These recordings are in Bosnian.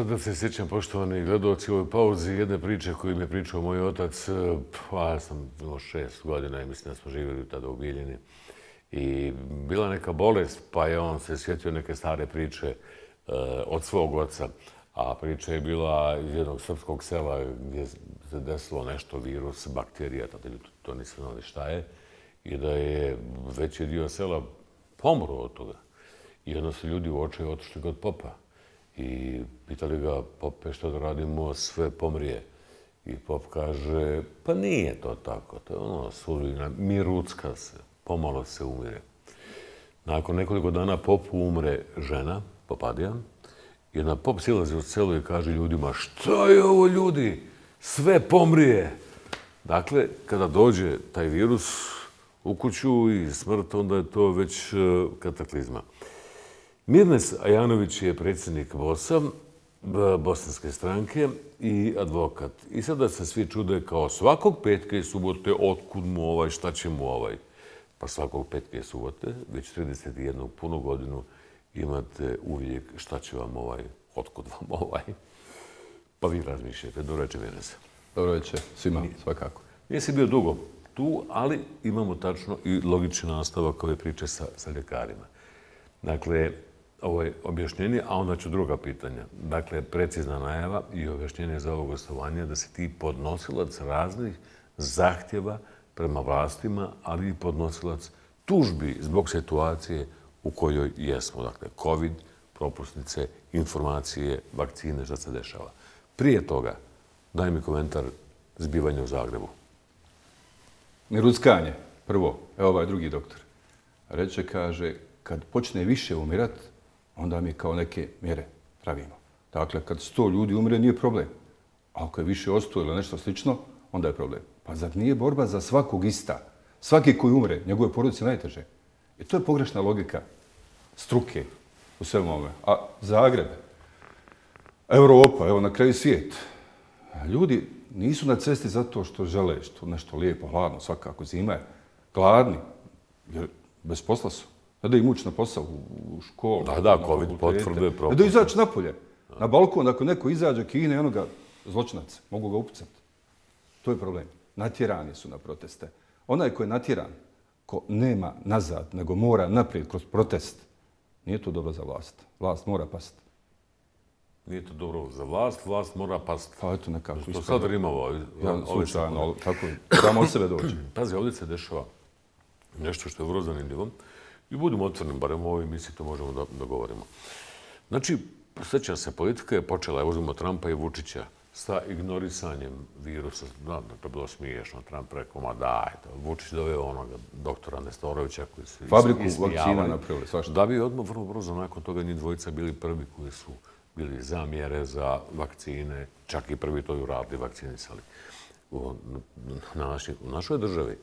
Sada se sjećam, poštovani gledalci, u ovoj pauzi jedne priče koju mi je pričao moj otac. Eh, pa, ja sam imao šest godina i mislim da smo živjeli tada u Biljini. I bila neka bolest, pa je on se sjetio neke stare priče e, od svog oca. A priča je bila iz jednog srpskog sela gdje se desilo nešto, virus, bakterija, tada to nisam znali šta je. I da je veći dio sela pomro od toga. I onda su ljudi u očaju otišli kod popa. I pitali ga, pope, što da radimo, sve pomrije. I pop kaže, pa nije to tako, to je ono mi mirucka se, pomalo se umire. Nakon nekoliko dana popu umre žena, popadija, i jedna pop silazi u celu i kaže ljudima, što je ovo ljudi, sve pomrije. Dakle, kada dođe taj virus u kuću i smrt, onda je to već e, kataklizma. Mirnes Ajanović je predsjednik BOS-a, bosanske stranke i advokat. I sada se svi čude kao svakog petka i subote, otkud mu ovaj, šta će mu ovaj. Pa svakog petka i subote, već 31. punu godinu, imate uvijek šta će vam ovaj, otkud vam ovaj. Pa vi razmišljate. Dobro večer, Mirnes. Dobro večer, svima, svakako. Nisi bio dugo tu, ali imamo tačno i logični nastavak ove priče sa, sa ljekarima. Dakle, ovaj, objašnjenje, a onda ću druga pitanja. Dakle, precizna najava i objašnjenje za ovo gostovanje da se ti podnosilac raznih zahtjeva prema vlastima, ali i podnosilac tužbi zbog situacije u kojoj jesmo. Dakle, COVID, propusnice, informacije, vakcine, što se dešava. Prije toga, daj mi komentar zbivanja u Zagrebu. Miruckanje, prvo, evo ovaj drugi doktor. Reče, kaže, kad počne više umirat, onda mi kao neke mjere pravimo. Dakle, kad sto ljudi umre, nije problem. A ako je više osto ili nešto slično, onda je problem. Pa zar nije borba za svakog ista? Svaki koji umre, njegove porodice najteže. I to je pogrešna logika struke u svemu ovome. A Zagreb, Evropa, evo na kraju svijet. Ljudi nisu na cesti zato što žele što nešto lijepo, hladno, svakako zima je. Gladni, jer bez posla su. Ne da im ući na posao u školu. Da, da, COVID potvrde propust. Ne da izaći napolje. Na balkon, ako neko izađe kine, ono ga zločinac, mogu ga upucati. To je problem. Natjerani su na proteste. Onaj ko je natjeran, ko nema nazad, nego mora naprijed kroz protest, nije to dobro za vlast. Vlast mora pasti. Nije to dobro za vlast, vlast mora pasti. Pa eto nekako. To sad rimavo. Ja, slučajno, tako, samo od sebe dođe. Pazi, ovdje se dešava nešto što je vrlo zanimljivo. I budemo otvorni, barem u ovoj emisiji to možemo da, da govorimo. Znači, sveća se politika je počela, evo uzmimo Trumpa i Vučića, sa ignorisanjem virusa. Da, da to je bilo smiješno. Trump rekao, ma daj, to. Vučić doveo onoga doktora Nestorovića koji su Fabriku vakcina napravili, svašta. Da bi odmah vrlo brzo nakon toga ni dvojica bili prvi koji su bili za mjere, za vakcine, čak i prvi to i uradili, vakcinisali. U, na, na, u našoj državi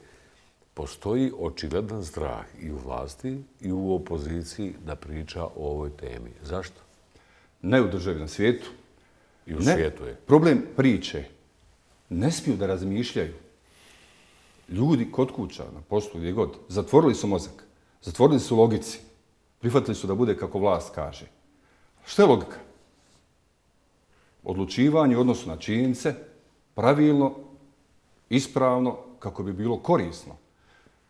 postoji očigledan strah i u vlasti i u opoziciji da priča o ovoj temi. Zašto? Ne u državi, na svijetu. I u ne. svijetu je. Problem priče. Ne smiju da razmišljaju. Ljudi kod kuća, na poslu, gdje god, zatvorili su mozak. Zatvorili su logici. Prihvatili su da bude kako vlast kaže. Što je logika? Odlučivanje u odnosu na činjenice, pravilno, ispravno, kako bi bilo korisno.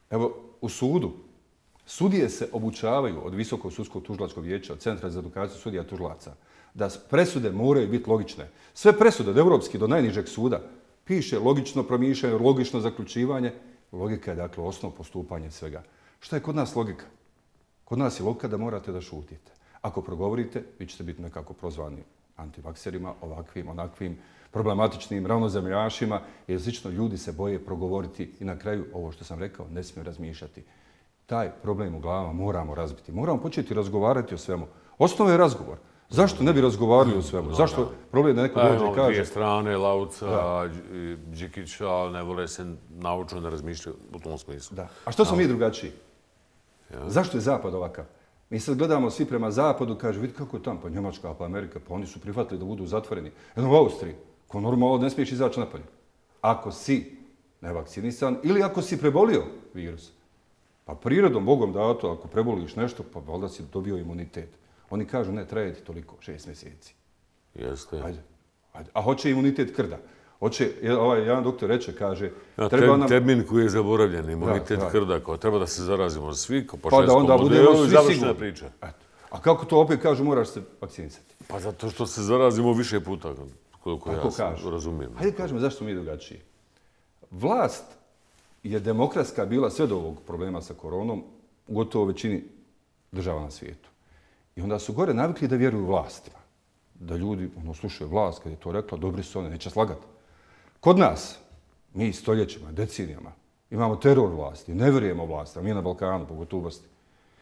Evo, u sudu, sudije se obučavaju od Visokog sudskog tužilačkog vijeća, od Centra za edukaciju sudija tužilaca, da presude moraju biti logične. Sve presude od evropski do najnižeg suda piše logično promišljanje, logično zaključivanje. Logika je, dakle, osnov postupanja svega. Šta je kod nas logika? Kod nas je logika da morate da šutite. Ako progovorite, vi ćete biti nekako prozvani antivakserima, ovakvim, onakvim, problematičnim ravnozemljašima, jer slično ljudi se boje progovoriti i na kraju, ovo što sam rekao, ne smije razmišljati. Taj problem u glavama moramo razbiti. Moramo početi razgovarati o svemu. Osnova je razgovor. Zašto ne bi razgovarali o svemu? Zašto problem da neko dođe i kaže... Dvije strane, Lauca, Đikića, ne vole se naučno da razmišljaju u tom smislu. Da. A što smo mi drugačiji? Zašto je Zapad ovakav? Mi sad gledamo svi prema zapadu, kaže, vidi kako je tamo, pa Njemačka, pa Amerika, pa oni su prihvatili da budu zatvoreni. Jedno u Austriji, ko normalno ne smiješ izaći napolje. Ako si nevakcinisan ili ako si prebolio virus, pa prirodom, Bogom dato, ako preboliš nešto, pa valjda si dobio imunitet. Oni kažu, ne, traje ti toliko, šest mjeseci. Jeste. Ajde, ajde. A hoće imunitet krda. Hoće, ovaj jedan doktor reče, kaže, Ja, treba nam... Termin koji je zaboravljen, imunitet Da, da. krda, kao treba da se zarazimo svi, kao po Pa da onda budemo svi sigurni. priča. Eto. A kako to opet kažu, moraš se vakcinisati. Pa zato što se zarazimo više puta, koliko Tako ja kažu. razumijem. Hajde kažemo zašto mi drugačiji. Vlast je demokratska bila sve do ovog problema sa koronom u gotovo većini država na svijetu. I onda su gore navikli da vjeruju vlastima. Da ljudi ono, slušaju vlast kad je to rekla, dobri su oni, neće slagati. Kod nas, mi stoljećima, decenijama, imamo teror vlasti, ne vjerujemo vlasti, a mi na Balkanu, pogotovo u Bosni.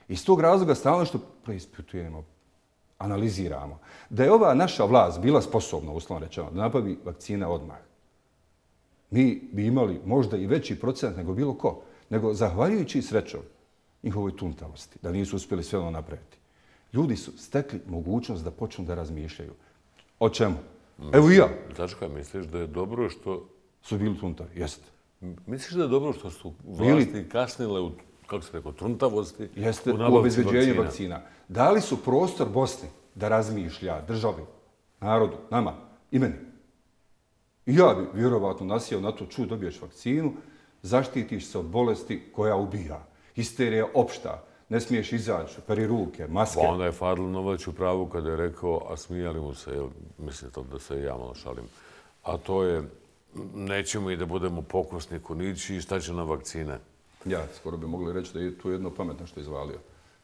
Iz tog razloga stalno što preispitujemo, analiziramo. Da je ova naša vlast bila sposobna, uslovno rečeno, da nabavi vakcina odmah, mi bi imali možda i veći procent nego bilo ko. Nego zahvaljujući srećom njihovoj tuntavosti, da nisu uspjeli sve ono napraviti. Ljudi su stekli mogućnost da počnu da razmišljaju. O čemu? Evo i ja Tačka, misliš da je dobro što... su bili tuntavi. Jeste. Misliš da je dobro što su vlasti kasnile u, kako se rekao, truntavosti Jeste u nabavci obezbeđenju vakcina? vakcina. Dali su prostor Bosni da razmišlja državi, narodu, nama i meni. I ja bi vjerovatno nasijao na to, ču, dobiješ vakcinu, zaštitiš se od bolesti koja ubija. Histerija opšta, ne smiješ izaći, peri ruke, maske. Pa onda je Fadl Novać u pravu kada je rekao, a smijali mu se, jel, mislim to da se ja malo šalim, a to je, nećemo i da budemo pokusni kunići i šta će nam vakcine. Ja, skoro bi mogli reći da je tu jedno pametno što je izvalio.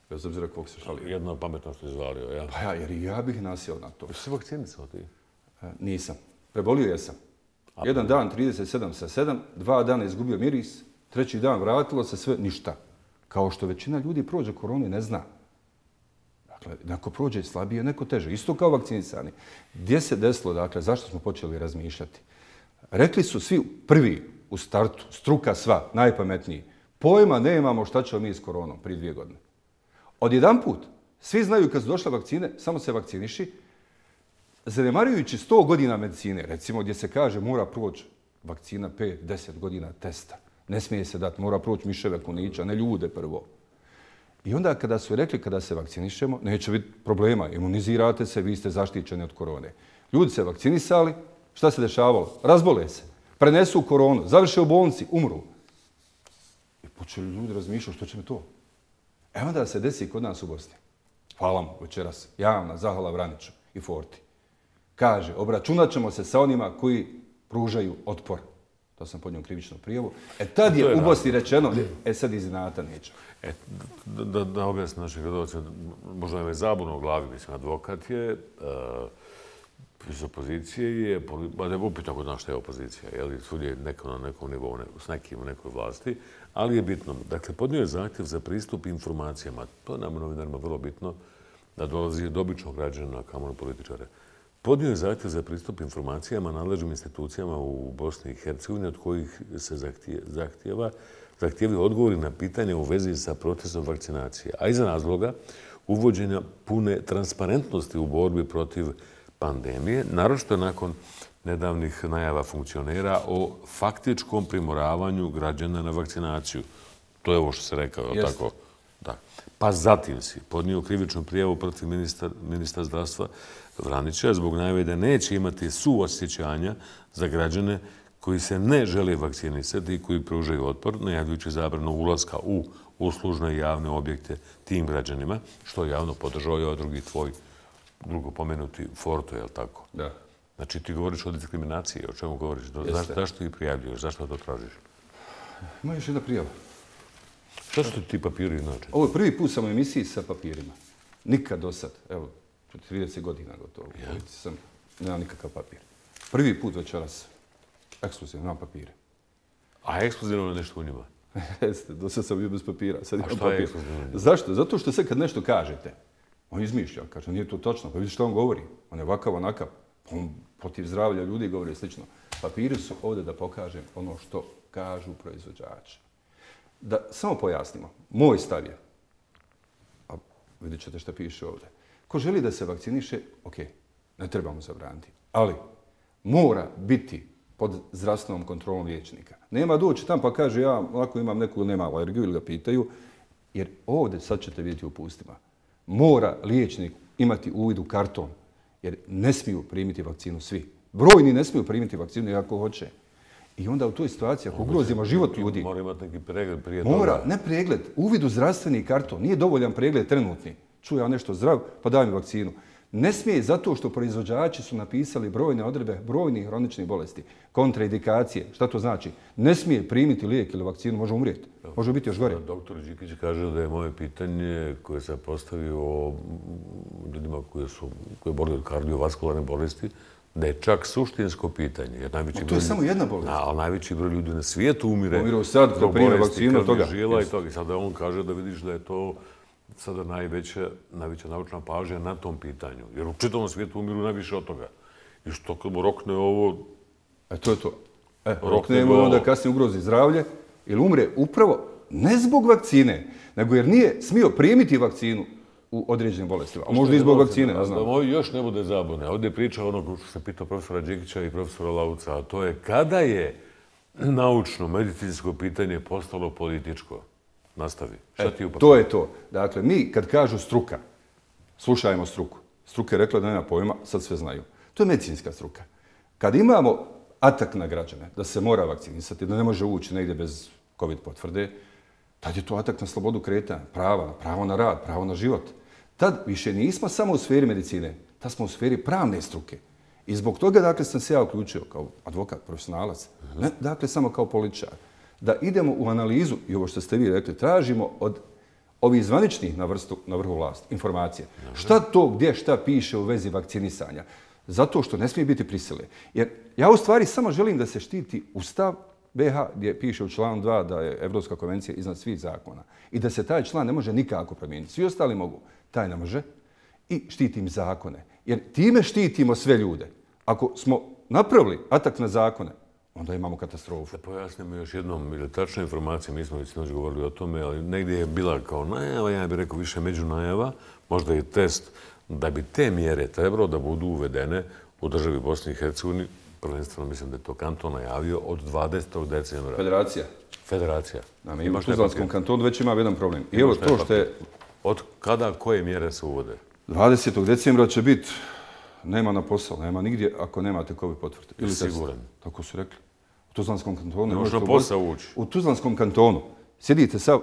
Bez obzira kog se šalio. Jedno pametno što je izvalio, ja. Pa ja, jer ja bih nasio na to. Jesi vakcinisao ti? E, Nisam. Prebolio jesam. Jedan dan 37 sa 7, dva dana izgubio miris, treći dan vratilo se sve ništa. Kao što većina ljudi prođe koronu i ne zna. Dakle, neko prođe slabije, neko teže. Isto kao vakcinisani. Gdje se desilo, dakle, zašto smo počeli razmišljati? Rekli su svi prvi u startu, struka sva, najpametniji, pojma nemamo šta ćemo mi s koronom prije dvije godine. Odjedan put, svi znaju kad su došle vakcine, samo se vakciniši, zanemarujući 100 godina medicine, recimo gdje se kaže mora proći vakcina 5-10 godina testa, ne smije se dati, mora proći miševe kunića, ne ljude prvo. I onda kada su rekli kada se vakcinišemo, neće biti problema, imunizirate se, vi ste zaštićeni od korone. Ljudi se vakcinisali, šta se dešavalo? Razbole se, prenesu koronu, završe u bolnici, umru. I počeli ljudi razmišljati što će mi to. E onda se desi kod nas u Bosni. Hvala mu večeras. Javna zahvala Vraniću i Forti. Kaže, obračunat ćemo se sa onima koji pružaju otpor. To sam podnio krivičnu prijavu. E tad je je u Bosni rečeno, e sad iz inata neću. E, da, da, da objasnim našim možda je zabuno u glavi, mislim, advokat je, uh, iz opozicije je, poli- pa ne bi upitao kod nas šta je opozicija, je li svud je neko na nekom nivou, ne, s nekim u nekoj vlasti, ali je bitno. Dakle, podnio je zahtjev za pristup informacijama. To je nam novinarima vrlo bitno, da dolazi od običnog građana, kamo na političare. Podnio je zahtjev za pristup informacijama nadležnim institucijama u Bosni i Hercegovini, od kojih se zahtjeva zahtijevaju odgovori na pitanje u vezi sa procesom vakcinacije, a iza razloga uvođenja pune transparentnosti u borbi protiv pandemije, naročito nakon nedavnih najava funkcionera o faktičkom primoravanju građana na vakcinaciju. To je ovo što se rekao, je tako? Da. Pa zatim si podnio krivičnu prijavu protiv ministra, ministra zdravstva Vranića zbog najave da neće imati suosjećanja za građane koji se ne žele vakcinisati i koji pružaju otpor, najavljujući zabranu ulaska u uslužne i javne objekte tim građanima, što je javno podržao i ovaj drugi tvoj, drugo pomenuti Forto, je li tako? Da. Znači ti govoriš o diskriminaciji, o čemu govoriš? Zašto, zašto ih prijavljuješ? Zašto to tražiš? Ima još jedna prijava. Što su ti papiri inače? Ovo je prvi put sam u emisiji sa papirima. Nikad do sad. Evo, 30 godina gotovo. Sam, nemam nikakav papir. Prvi put večeras. Ekskluzivno, nemam papire. A ekskluzivno je nešto u njima. Jeste, do sad sam bio bez papira, sad imam šta je papir. ekskluzivno? Zašto? Zato što sad kad nešto kažete, on izmišlja, kaže, nije to točno, pa vidiš što on govori. On je ovakav, onakav. On protiv zdravlja ljudi govore slično. Papiri su ovdje da pokažem ono što kažu proizvođači. Da samo pojasnimo, moj stav je, a vidjet ćete što piše ovdje, ko želi da se vakciniše, ok, ne trebamo zabraniti, ali mora biti pod zdravstvenom kontrolom liječnika. Nema doći tam pa kaže ja ako imam neku nema alergiju ili ga pitaju, jer ovdje sad ćete vidjeti u pustima. Mora liječnik imati uvid u karton Jer ne smiju primiti vakcinu svi. Brojni ne smiju primiti vakcinu iako hoće. I onda u toj situaciji, ako ugrozimo život ljudi, Mora imati neki pregled prije mora, toga. ne pregled, uvid u zdravstveni karton, nije dovoljan pregled trenutni. Čujem ja nešto zdrav, pa daj mi vakcinu. Ne smije zato što proizvođači su napisali brojne odrebe brojnih hroničnih bolesti, kontraindikacije. Šta to znači? Ne smije primiti lijek ili vakcinu, može umrijeti. Može biti još gore. Doktor Đikić kaže da je moje pitanje koje sam postavio o ljudima koji su koji boli od kardiovaskularne bolesti, da je čak suštinsko pitanje. Jer najveći Ma to je broj- samo jedna bolest. Da, ali najveći broj ljudi na svijetu umire. Umiru sad, zbog ko prime bolesti vakcinu, toga. Žila i Jeste. toga. I sada on kaže da vidiš da je to sada najveća, najveća naučna pažnja na tom pitanju. Jer u čitavom svijetu umiru najviše od toga. I što kad mu rokne ovo, E, to je to. E, Rok roknemo nego- onda kasnije ugrozi zdravlje ili umre upravo ne zbog vakcine, nego jer nije smio primiti vakcinu u određenim bolestima. A možda i zbog vakcine, ne Da znam. moj još ne bude zabune. Ovdje je priča onog što se pitao profesora Đikića i profesora Lauca, a to je kada je naučno, medicinsko pitanje postalo političko. Nastavi. Šta ti E, upa? to je to. Dakle, mi kad kažu struka, slušajmo struku. Struka je rekla da nema pojma, sad sve znaju. To je medicinska struka. Kad imamo atak na građane, da se mora vakcinisati, da ne može ući negdje bez COVID potvrde, tad je to atak na slobodu kretanja, prava, pravo na rad, pravo na život. Tad više nismo samo u sferi medicine, tad smo u sferi pravne struke. I zbog toga, dakle, sam se ja uključio kao advokat, profesionalac, ne, dakle, samo kao političar, da idemo u analizu, i ovo što ste vi rekli, tražimo od ovih zvaničnih na, vrstu, na vrhu vlasti informacije. Šta to, gdje, šta piše u vezi vakcinisanja? Zato što ne smije biti prisile. Jer ja u stvari samo želim da se štiti Ustav BH gdje piše u članu 2 da je Evropska konvencija iznad svih zakona i da se taj član ne može nikako promijeniti. Svi ostali mogu, taj ne može i štitim zakone. Jer time štitimo sve ljude. Ako smo napravili atak na zakone, onda imamo katastrofu. Da pojasnimo još jednom, ili tačna informacija, mi smo već sinoć govorili o tome, ali negdje je bila kao najava, ja bih rekao više među najava, možda i test, da bi te mjere trebalo da budu uvedene u državi Bosni i Hercegovini, prvenstveno mislim da je to kanton najavio, od 20. decembra. Federacija. Federacija. Na mi u Tuzlanskom kantonu već ima jedan problem. I evo to što je Od kada koje mjere se uvode? 20. decembra će biti nema na posao, nema nigdje ako nemate COVID potvrde. Ili. Siguran. Tako su rekli. U Tuzlanskom kantonu. Ne možeš možete na posao ući. U Tuzlanskom kantonu. Sjedite sav,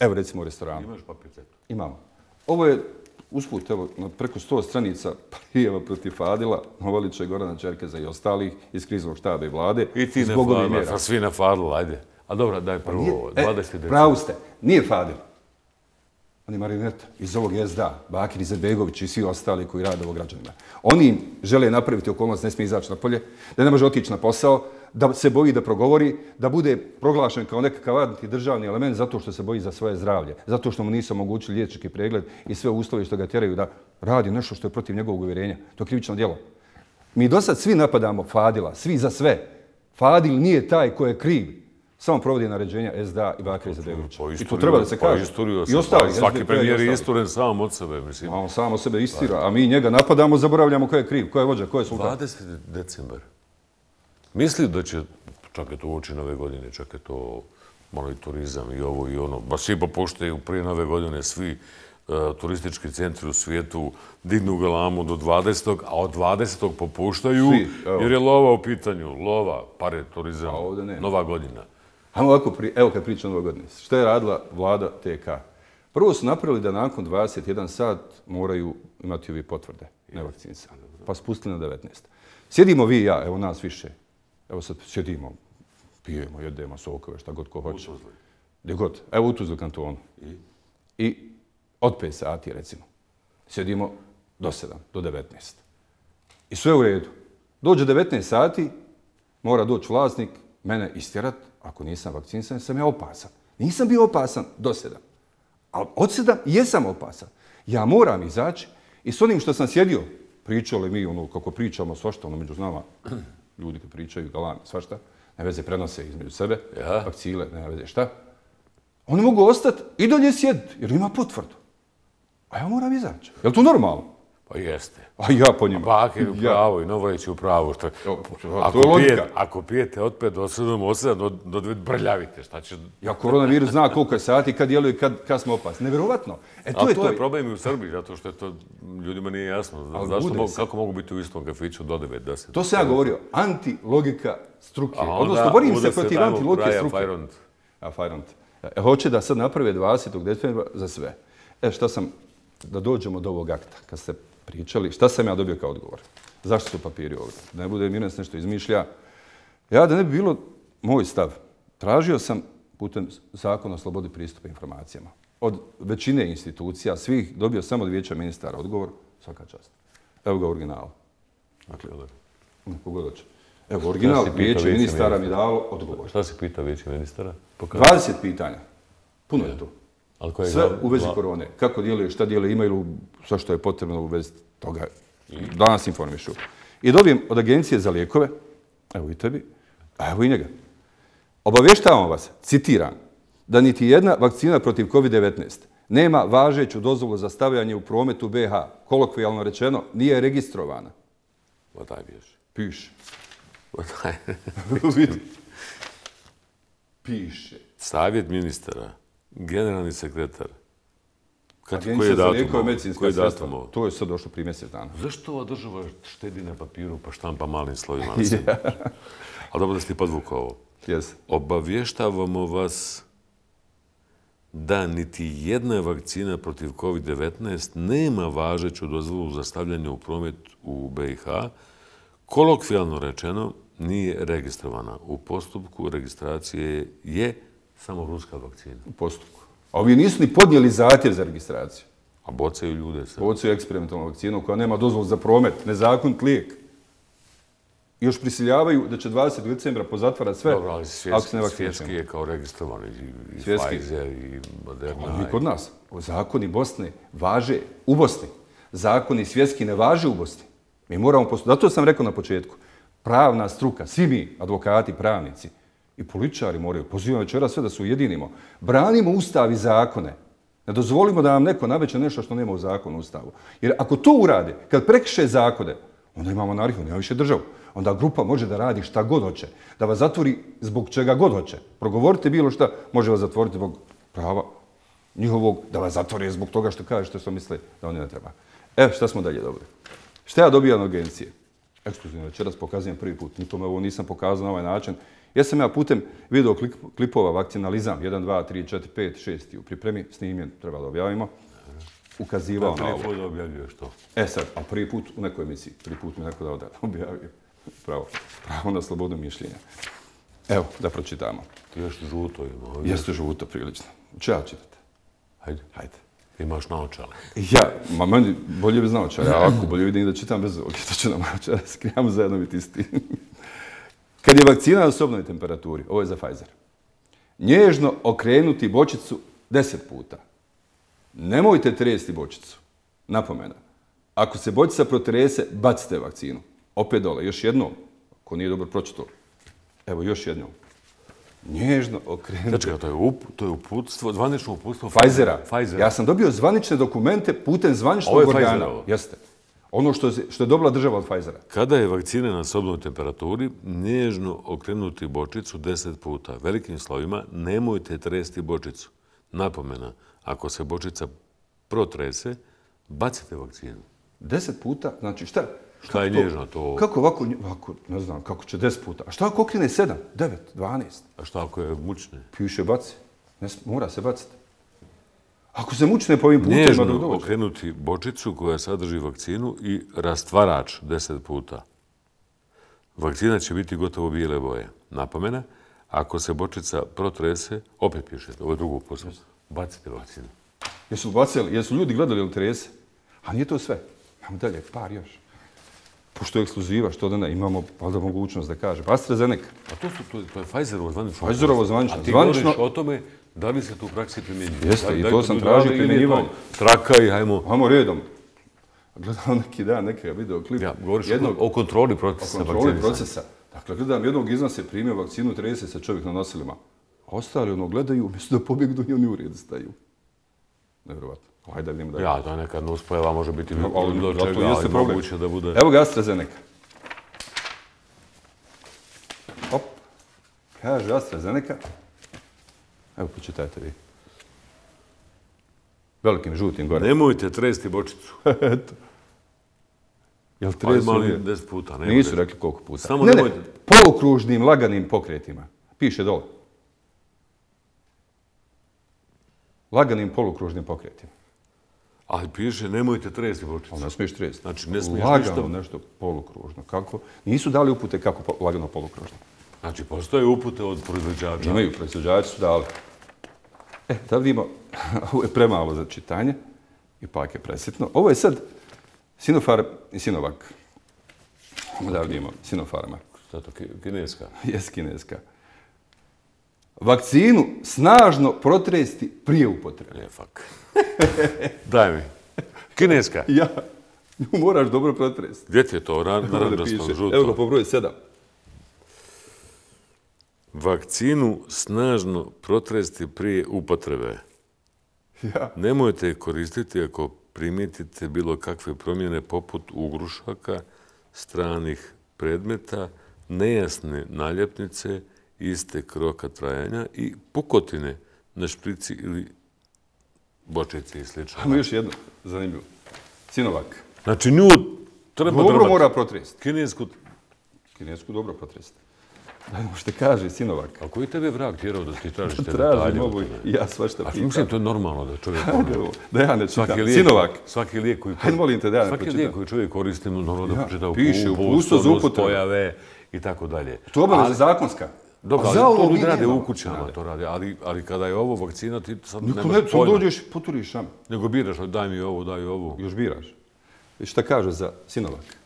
evo recimo u restoranu. Imaš papir cetu? Imamo. Ovo je usput, evo, na preko 100 stranica prijeva protiv Fadila, Novalića, Gorana Čerkeza i ostalih iz kriznog štaba i vlade. I ti fadla, mjera. sa svi ne fadla, ajde. A dobro, daj prvo Nije- ovo, e, 20. decembra. Pravu ste, nije Fadil. On je marioneta iz ovog SDA, Bakir Izetbegović i svi ostali koji rade ovo građanima. Oni žele napraviti okolnost, ne smije izaći na polje, da ne može otići na posao, da se boji da progovori, da bude proglašen kao nekakav antidržavni element zato što se boji za svoje zdravlje, zato što mu nisu omogućili liječnički pregled i sve uslove što ga tjeraju da radi nešto što je protiv njegovog uvjerenja. To je krivično djelo. Mi do sad svi napadamo Fadila, svi za sve. Fadil nije taj ko je kriv. Samo provodi naređenja SDA i Bakira Izetbegovića. I to treba da se kaže. Pa isturio I ostali. pa svaki SDP premijer je isturen sam od sebe, mislim. On samo sebe istira, a mi njega napadamo, zaboravljamo ko je kriv, ko je vođa, ko je sultan. 20. decembar. Misli da će, čak je to uoči nove godine, čak je to malo i turizam i ovo i ono, ba svi popuštaju prije nove godine, svi e, turistički centri u svijetu dignu galamu do 20. a od 20. popuštaju Svi, jer je lova u pitanju. Lova, pare, turizam, nova godina. Ajmo ovako, evo kad pričam o ovoj godini. Što je radila vlada TK? Prvo su napravili da nakon 21 sat moraju imati ovi potvrde, nevakcinisani. Pa spustili na 19. Sjedimo vi i ja, evo nas više. Evo sad sjedimo, pijemo, jedemo sokove, šta god ko hoće. Gdje god. Evo u Tuzlu kantonu. I? I od 5 sati, recimo. Sjedimo do 7, do 19. I sve u redu. Dođe 19 sati, mora doći vlasnik, mene istjerat, ako nisam vakcinisan, sam ja opasan. Nisam bio opasan do 7. Ali od 7 jesam opasan. Ja moram izaći i s onim što sam sjedio, pričali mi ono kako pričamo svašta, ono među nama, ljudi koji pričaju, galami, svašta, ne veze prenose između sebe, Ja. vakcile, ne veze šta. Oni mogu ostati i dalje sjediti, jer ima potvrdu. A ja moram izaći. Je li to normalno? Pa jeste. A ja po njima. Bakir u Ja. pravu i Novolić u pravu. Što... To Ako, je logika. pijete, ako pijete od 5 do 7, od 7 do, do 9, brljavite. Šta će... Ja, koronavirus zna koliko je sati, kad djeluje, kad, kad smo opasni. Nevjerovatno. E, to A je to to. je problem i u Srbiji, zato što je to ljudima nije jasno. Ali Zašto mogu, se. kako mogu biti u istom kafiću do 9, 10? To sam ja govorio. Anti-logika struke. A onda Odnosno, borim se protiv anti-logike Braja struke. Fajront. A Fajront. E, hoće da sad naprave 20. decembra za sve. E, šta sam, da dođemo do ovog akta, kad ste pričali, šta sam ja dobio kao odgovor? Zašto su papiri ovdje? Da ne bude Mirnes nešto izmišlja. Ja da ne bi bilo moj stav, tražio sam putem zakona o slobodi pristupa informacijama. Od većine institucija, svih, dobio samo od vijeća ministara odgovor, svaka čast. Evo ga original. Dakle, kogod hoće. Evo, original vijeće vijeće ministara mi dalo odgovor. Šta si pitao vijeće ministara? Pokaži. 20 pitanja. Puno je to. Koje je Sve u vezi korone. Kako djeluje, šta djeluje, imaju sve što je potrebno u vezi toga. Danas informišu. I dobijem od agencije za lijekove, evo i tebi, a evo i njega. Obavještavam vas, citiram, da niti jedna vakcina protiv COVID-19 nema važeću dozvolu za stavljanje u prometu BH. Kolokvijalno rečeno, nije registrovana. Ma daj bježi. Piše. Ma daj. Piše. Savjet ministara, generalni sekretar. Kad, koji je za datum? lijekove medicinska Koji je sredstva. datum? To je sad došlo prije mjesec dana. Zašto ova država štedi na papiru pa štampa malim slovima? Ali dobro da si ti podvukao ovo. Yes. Obavještavamo vas da niti jedna vakcina protiv COVID-19 nema važeću dozvolu za stavljanje u promet u BiH. Kolokvijalno rečeno, nije registrovana. U postupku registracije je samo ruska vakcina. u postupku. A ovi nisu ni podnijeli zahtjev za registraciju. A bocaju ljude sa... Ovo je eksperimentalna vakcina koja nema dozvol za promet, nezakonit lijek. I još prisiljavaju da će 20. decembra pozatvarati sve Dobro, ali ako svjetski, ne svjetski je kao registrovan i, i Svjetski. Pfizer i Moderna. Ali i kod nas. O zakoni Bosne važe u Bosni. Zakoni svjetski ne važe u Bosni. Mi moramo postu... Zato sam rekao na početku. Pravna struka, svi mi, advokati, pravnici i političari moraju, pozivam večera sve da se ujedinimo. Branimo ustav i zakone. Ne dozvolimo da nam neko nabeće nešto što nema u zakonu u ustavu. Jer ako to urade, kad prekrše zakone, onda imamo anarhiju, nema više državu. Onda grupa može da radi šta god hoće, da vas zatvori zbog čega god hoće. Progovorite bilo šta, može vas zatvoriti zbog prava njihovog, da vas zatvore zbog toga što kažete što misle da oni ne treba. Evo šta smo dalje dobili. Šta ja dobijam od agencije? Ekskluzivno večeras pokazujem prvi put. Nikome ovo nisam pokazao na ovaj način. Jesam ja putem video klip- klipova vakcinalizam 1, 2, 3, 4, 5, 6 u pripremi, snimljen, treba da objavimo, ukazivao na Prvi ovo. put da objavljuješ to. E sad, a prvi put u nekoj emisiji, prvi put mi neko da objavio. Pravo, pravo na slobodu mišljenja. Evo, da pročitamo. Ti još žuto ima ovdje. Jeste žuto prilično. Če ja čitate? Hajde. Hajde. Imaš naočale. Ja, ma meni bolje bi znao čar, ja ovako bolje vidim da čitam bez ovog, to će nam čar, skrijamo zajedno biti isti. Kad je vakcina na sobnoj temperaturi, ovo je za Pfizer, nježno okrenuti bočicu 10 puta. Nemojte tresti bočicu. Napomena. Ako se bočica protrese, bacite vakcinu. Opet dole, još jednom. Ako nije dobro pročito. Evo, još jednom. Nježno okrenuti. Čekaj, to je, up, to je uputstvo, zvanično uputstvo Pfizera. Pfizera. Ja sam dobio zvanične dokumente putem Ovo zvaničnog je organa. Pfizerovo. Jeste. Ono što, je- što je dobila država od Pfizera. Kada je vakcina na sobnoj temperaturi, nježno okrenuti bočicu 10 puta. Velikim slovima, nemojte tresti bočicu. Napomena, ako se bočica protrese, bacite vakcinu. Deset puta, znači šta? Šta je nježno to? Kako ovako, ovako, ne znam, kako će deset puta? A šta ako okrene sedam, devet, dvanest? A šta ako je mučne? Piše baci. Ne, mora se baciti. Ako se mučne po ovim putima Nježno dok dođe. okrenuti bočicu koja sadrži vakcinu i rastvarač 10 puta. Vakcina će biti gotovo bijele boje. Napomena, ako se bočica protrese, opet pišete, ovo je drugo posao, bacite vakcinu. Jesu li bacili, jesu ljudi gledali ili trese? A nije to sve. Imamo dalje, par još. Pošto je ekskluziva, što da ne, imamo valjda mogućnost da kaže. AstraZeneca. A to, su, to, to je Pfizerovo zvanično. Pfizerovo zvanično. A ti Zvanično- govoriš o tome da li se to u praksi primjenjuje. Jeste, Da i to sam tražio je primjenjivanje. Traka i hajmo... Hajmo redom. Gledam neki dan nekakav video klip. Ja, govoriš jednog, o kontroli procesa kontroli vakcinisanja. procesa. Dakle, gledam jednog iznose primio vakcinu, trese se čovjek na nosilima. Ostali ono gledaju, umjesto da pobjegnu i oni u red staju. Nevjerovatno. Hajde da vidimo da Ja, to je neka nuspojava, može biti ali do zato čega, jeste ali problem. moguće da bude... Evo ga AstraZeneca. Op. Kaže AstraZeneca. Evo, počitajte vi. Velikim žutim gore. Nemojte tresti bočicu. Eto. Jel tresu? mali ili- deset puta. nema Nisu rekli koliko puta. Samo ne, ne, nemojte- polukružnim laganim pokretima. Piše dole. Laganim polukružnim pokretima. Ali piše nemojte tresti bočicu. Ali ne smiješ tresti. Znači, ne smiješ Lagano ništa. nešto polukružno. Kako? Nisu dali upute kako lagano polukružno. Znači, postoje upute od proizvođača. Imaju, proizvođači su dali. E, da vidimo, ovo je premalo za čitanje, ipak je presitno. Ovo je sad Sinofar i Sinovak. Da vidimo, Sinofarma. Šta to, ki- kineska? Jes kineska. Vakcinu snažno protresti prije upotrebe. Ne, fuck. Daj mi. Kineska. Ja, nju moraš dobro protresti. Gdje ti je to? Na, naranđastom, piše. žuto. Evo ga po broju sedam. Vakcinu snažno protresti prije upotrebe. Ja. Nemojte je koristiti ako primijetite bilo kakve promjene poput ugrušaka, stranih predmeta, nejasne naljepnice, iste kroka trajanja i pukotine na šprici ili bočici i sl. Ajmo još jedno, zanimljivo. Sinovak. Znači nju treba Dobro mora protresti. Kinesku... Kinesku dobro protresti. Dajmo što kaže Sinovak. A koji tebe vrag tjerao da ti tražiš te Tražim detalje o mogu tome? i ja svašta A pitam. mislim, to je normalno da čovjek... Ajde ovo, Da ja ne čitam. Svaki lijek, Sinovak. Svaki lijek koji... Hajde, molim te da ja ne Svaki pročitam. lijek koji čovjek koristi, normalno da Ja, pročita piše, uputstvo, uputstvo za upotrebu. pojave i tako dalje. To je obaveza zakonska. Dobro, A ali za ovo to ljudi rade u kućama, to rade. Ali, ali kada je ovo vakcina, ti sad Niko nemaš ne, sam pojma. dođeš, poturiš sam. Nego biraš, daj mi ovo, daj ovo. Još biraš. I šta kaže za Sinovak?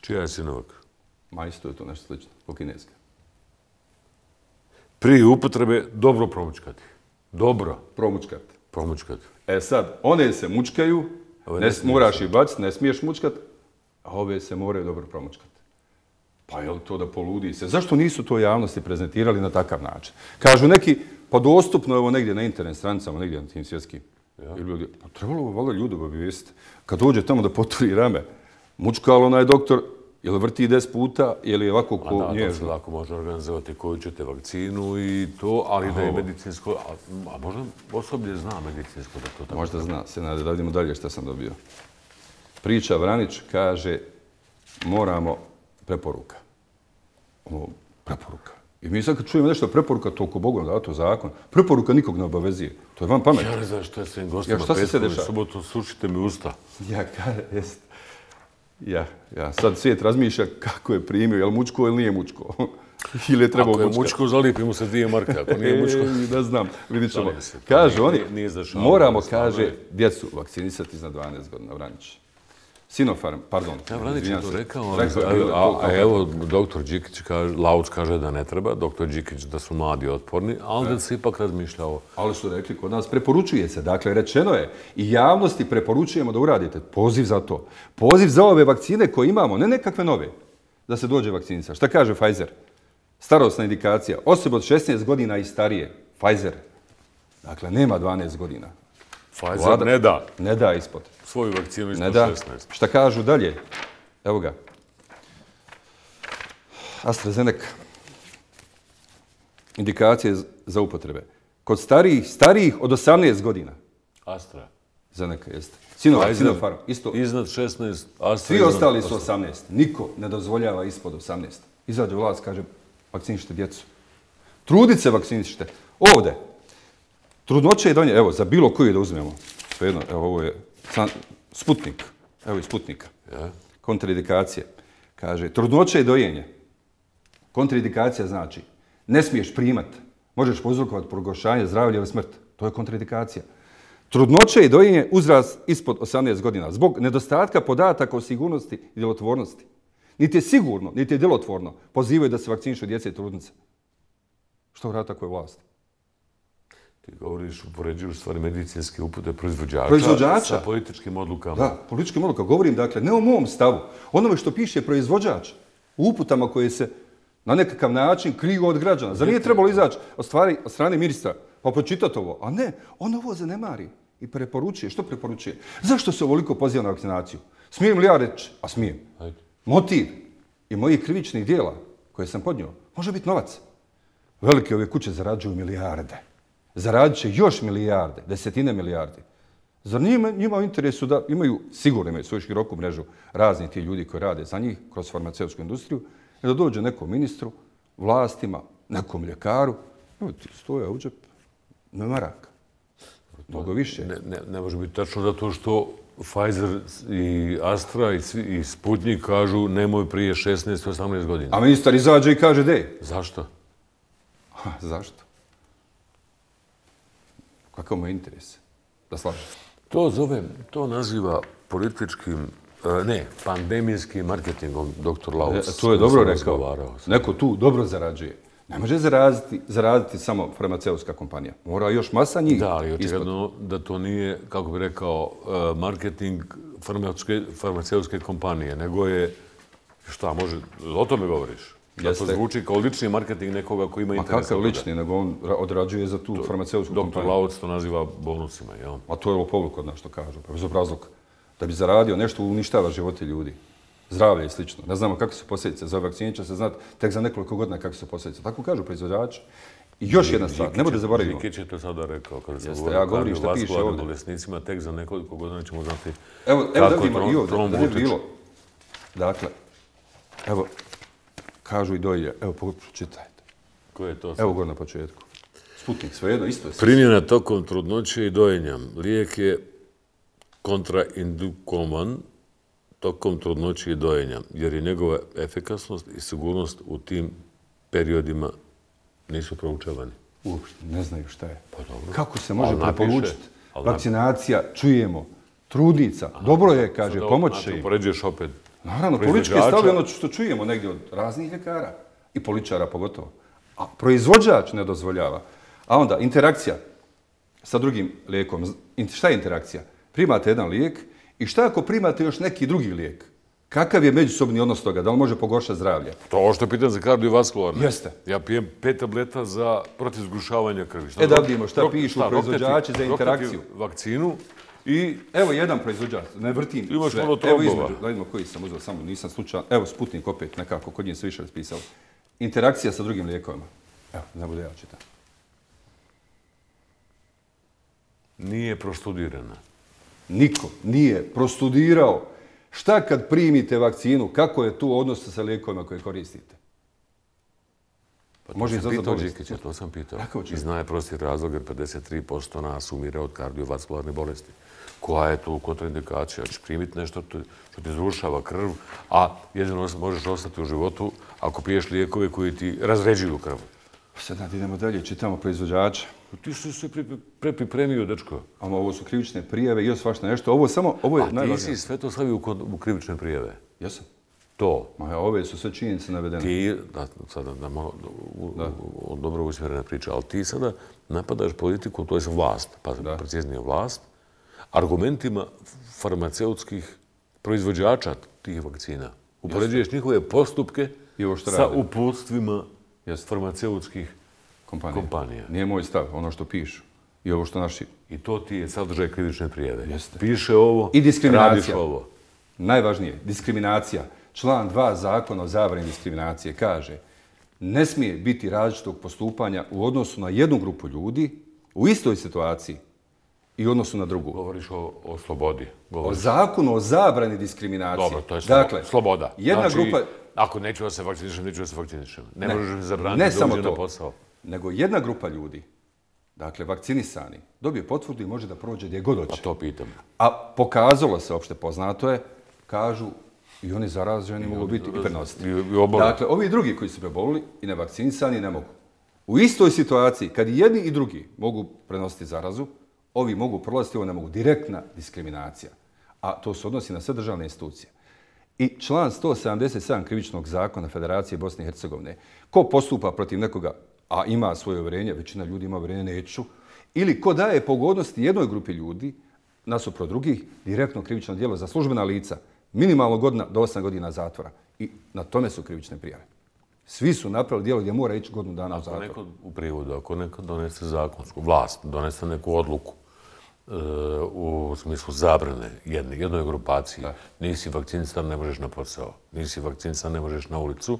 Čija je sinovak? Ma isto je to nešto slično, po kineska. Prije upotrebe dobro promučkati. Dobro Promučkat. promučkati. E sad, one se mučkaju, Ove ne, ne moraš ih baciti, ne smiješ mučkat, a ove se moraju dobro promučkat. Pa je li to da poludi se? Zašto nisu to javnosti prezentirali na takav način? Kažu neki, pa dostupno je ovo negdje na internet stranicama, negdje na tim svjetskim. Ja. Ljudi, pa trebalo bi valjda ljudi obavijestiti. Kad dođe tamo da poturi rame, mučkalo onaj doktor, je li vrti 10 puta, je li ovako ko da, to se nježno? lako može organizovati koju ćete vakcinu i to, ali da je medicinsko, a, a možda osoblje zna medicinsko da to tako. Možda zna, se nade da vidimo dalje šta sam dobio. Priča Vranić kaže, moramo preporuka. Ono, preporuka. I mi sad kad čujemo nešto preporuka, toliko Bogu nam dato zakon, preporuka nikog ne obavezuje. To je van pamet. Ja ne znam što je svim gostima Ja, šta se petkom sve i dešava? subotu, sušite mi usta. Ja, kaže, jest. Ja, ja, sad svijet razmišlja kako je primio, je li mučko ili nije mučko. ili je trebao Ako je mučko, zalipi mu se dvije marke. Ako nije mučko, E, ne znam, vidit ćemo. Se, Kaže nije- oni, nije- nije za šalu, moramo, kaže, je. djecu vakcinisati iznad 12 godina, Vranić. Sinofarm, pardon. Ja, Vranić je to rekao, a, evo, doktor Đikić kaže, Lauc kaže da ne treba, doktor Đikić da su mladi otporni, ali da se ipak razmišljao. Ali su rekli, kod nas preporučuje se. Dakle, rečeno je i javnosti preporučujemo da uradite. Poziv za to. Poziv za ove vakcine koje imamo, ne nekakve nove, da se dođe vakcinica. Šta kaže Pfizer? Starostna indikacija. Osobe od 16 godina i starije. Pfizer. Dakle, nema 12 godina. Pfizer Vlada- ne da Ne da ispod. Svoju vakcinu Ne ispod da. 16. Šta kažu dalje? Evo ga. AstraZeneca. Indikacije za upotrebe. Kod starijih, starijih od 18 godina. Astra. Zeneca jeste. Sinovac, Pfizer Sinopharm, isto. Iznad 16, Astra Svi iznad ostali su 18. Niko ne dozvoljava ispod 18. Izađe vlast, kaže, vakcinišite djecu. Trudit se vakcinišite. Ovde. Trudnoće je donje, evo, za bilo koju da uzmemo. Svejedno, evo, ovo je Sputnik. Evo i Sputnika. Ja. Kontraindikacije. Kaže, trudnoće i dojenje. Kontraindikacija znači, ne smiješ primat, možeš pozrokovati proglašanje zdravlja ili smrt. To je kontraindikacija. Trudnoće i dojenje uzrast ispod 18 godina zbog nedostatka podataka o sigurnosti i djelotvornosti. Niti je sigurno, niti je djelotvorno pozivaju da se vakcinišu djece i trudnice. Što vrata tako je vlast? Ti govoriš, upoređuješ stvari medicinske upute proizvođača, Proizvođača. sa političkim odlukama. Da, političkim odluka. Govorim, dakle, ne o mom stavu. Onome što piše proizvođač u uputama koje se na nekakav način kriju od građana. Zar nije trebalo izaći od, stvari, od strane ministra pa pročitati ovo? A ne, on ovo zanemari. i preporučuje. Što preporučuje? Zašto se ovoliko poziva na vakcinaciju? Smijem li ja reći? A smijem. Ajde. Motiv i mojih krivičnih dijela koje sam podnio može biti novac. Velike ove kuće zarađuju milijarde. Zaradit će još milijarde, desetine milijardi. Zar nije njima- njima u interesu da imaju, sigurno imaju svoju široku mrežu razni ti ljudi koji rade za njih kroz farmaceutsku industriju, i da dođe nekom ministru, vlastima, nekom ljekaru, evo ti stoja u džep, ne maraka. Mnogo više. Ne, ne, ne može biti tačno zato što Pfizer i Astra i, svi, i Sputnik kažu nemoj prije 16-18 godina. A ministar izađe i kaže, de, Zašto? Ha, zašto? Kakav mu je interes? Da slažem. To zove, to naziva političkim, e, ne, pandemijskim marketingom, doktor Laus. E, to je dobro rekao. Neko tu dobro zarađuje. Ne može zaraditi, zaraditi samo farmaceutska kompanija. Mora još masa njih. Da, ali očigledno da to nije, kako bi rekao, e, marketing farmaceutske, farmaceutske kompanije, nego je, šta, može, o tome govoriš? Da to Jeste. zvuči kao lični marketing nekoga koji ima Ma interes. kakav od toga. lični, nego on ra- odrađuje za tu farmaceutsku Doktor kompaniju. Lauc to naziva bonusima, jel? A to je lopovluk od nas što kažu. Pa bez obrazluka. Da bi zaradio nešto uništava živote ljudi. Zdravlje i slično. Ne znamo kakve su posljedice. Za vakcine će se znati tek za nekoliko godina kakve su posljedice. Tako kažu proizvođači. I još jedna stvar, ne bude zaboravimo. Žikić je to sada rekao, kada se Jeste, ja govorim šta piše ovdje. bolesnicima, tek za nekoliko godina ćemo znati Evo, evo da kako vidimo i trom- da bi utiče. bilo. Dakle, evo, kažu i dolje, evo, pročitajte. Ko je to? Evo gore na početku. Sputnik, svejedno, isto je. Primjena tokom trudnoće i dojenja. Lijek je kontraindukovan tokom trudnoće i dojenja, jer je njegova efikasnost i sigurnost u tim periodima nisu proučavani. Uopšte, ne znaju šta je. Pa dobro. Kako se može preporučiti? Vakcinacija, čujemo, trudnica, dobro je, kaže, Sad, pomoć znači, će im. Upoređuješ opet Naravno, politički stav je ono što čujemo negdje od raznih ljekara i političara pogotovo. A proizvođač ne dozvoljava. A onda interakcija sa drugim lijekom. Šta je interakcija? Primate jedan lijek i šta ako primate još neki drugi lijek? Kakav je međusobni odnos toga? Da li može pogoršati zdravlje? To ovo što pitan za kardiovaskularne. Jeste. Ja pijem pet tableta za protiv zgušavanja krvi. E, da vidimo šta pišu proizvođači za interakciju. Vakcinu i Evo jedan proizvođač, ne vrtim Imaš sve. malo Evo trombova. između, da vidimo koji sam uzeo, samo nisam slučajno. Evo Sputnik opet nekako, kod njih se više raspisalo. Interakcija sa drugim lijekovima. Evo, ne bude ja čitam. nije prostudirana. Niko nije prostudirao šta kad primite vakcinu, kako je tu odnos sa lijekovima koje koristite. Pa to Može sam pitao. Đikića, to sam pitao. Će? I zna je prosti razlog jer 53% nas umire od kardiovaskularne bolesti. Koja je tu kontraindikacija? Češ primiti nešto to- što ti zrušava krv, a jedino možeš ostati u životu ako piješ lijekove koji ti razređuju krv. Sad nad idemo dalje, čitamo proizvođača. Ti si se pri- prepripremio, dečko. A ovo su krivične prijave i još svašta nešto. Ovo samo, ovo je A ti najvažnije. si sve to stavio u, krivične prijeve. Jesam. To. Ma ja, ove su sve činjenice navedene. Ti, da, sada da malo, dobro usmjerena priča, ali ti sada napadaš politiku, to je vlast, pa preciznije vlast, argumentima farmaceutskih proizvođača tih vakcina. Upoređuješ njihove postupke I ovo što sa rade. uputstvima Jeste. farmaceutskih Kompanija. kompanija. Nije moj stav, ono što pišu. I ovo što naši... I to ti je sadržaj krivične prijeve. Jeste. Piše ovo, I diskriminacija. radiš ovo. Najvažnije, diskriminacija. Član 2 zakona o zabrani diskriminacije kaže ne smije biti različitog postupanja u odnosu na jednu grupu ljudi u istoj situaciji i odnosu na drugu. Govoriš o, o slobodi. O Govoriš zakonu o zabrani diskriminacije. Dobro, to je sloboda. Dakle, sloboda. jedna znači, grupa... Ako neću da se vakcinišem, neću da se vakcinišem. Ne, Ne, možeš mi zabraniti ne da samo uđem na to. posao. Nego jedna grupa ljudi, dakle vakcinisani, dobije potvrdu i može da prođe gdje god Pa hoće. to pitam. A pokazalo se, opšte poznato je, kažu i oni zaraženi mogu biti i prenositi. I, i. Dakle, ovi drugi koji su prebolili i nevakcinisani ne mogu. U istoj situaciji, kad i jedni i drugi mogu prenositi zarazu, ovi mogu prolaziti, ovo ne mogu. Direktna diskriminacija. A to se odnosi na sve državne institucije. I član 177 krivičnog zakona Federacije Bosne i Hercegovine. Ko postupa protiv nekoga, a ima svoje uvjerenje, većina ljudi ima uvjerenje, neću, ili ko daje pogodnosti jednoj grupi ljudi, nasuprot drugih, direktno krivično djelo za službena lica, minimalno godina do 8 godina zatvora. I na tome su krivične prijave. Svi su napravili djelo gdje mora ići godinu dana u Ako zatvor. neko u prijevodu, ako neko donese zakonsku vlast, donese neku odluku u smislu zabrane jedne, jednoj grupaciji. Nisi vakcinisan, ne možeš na posao. Nisi vakcinisan, ne možeš na ulicu.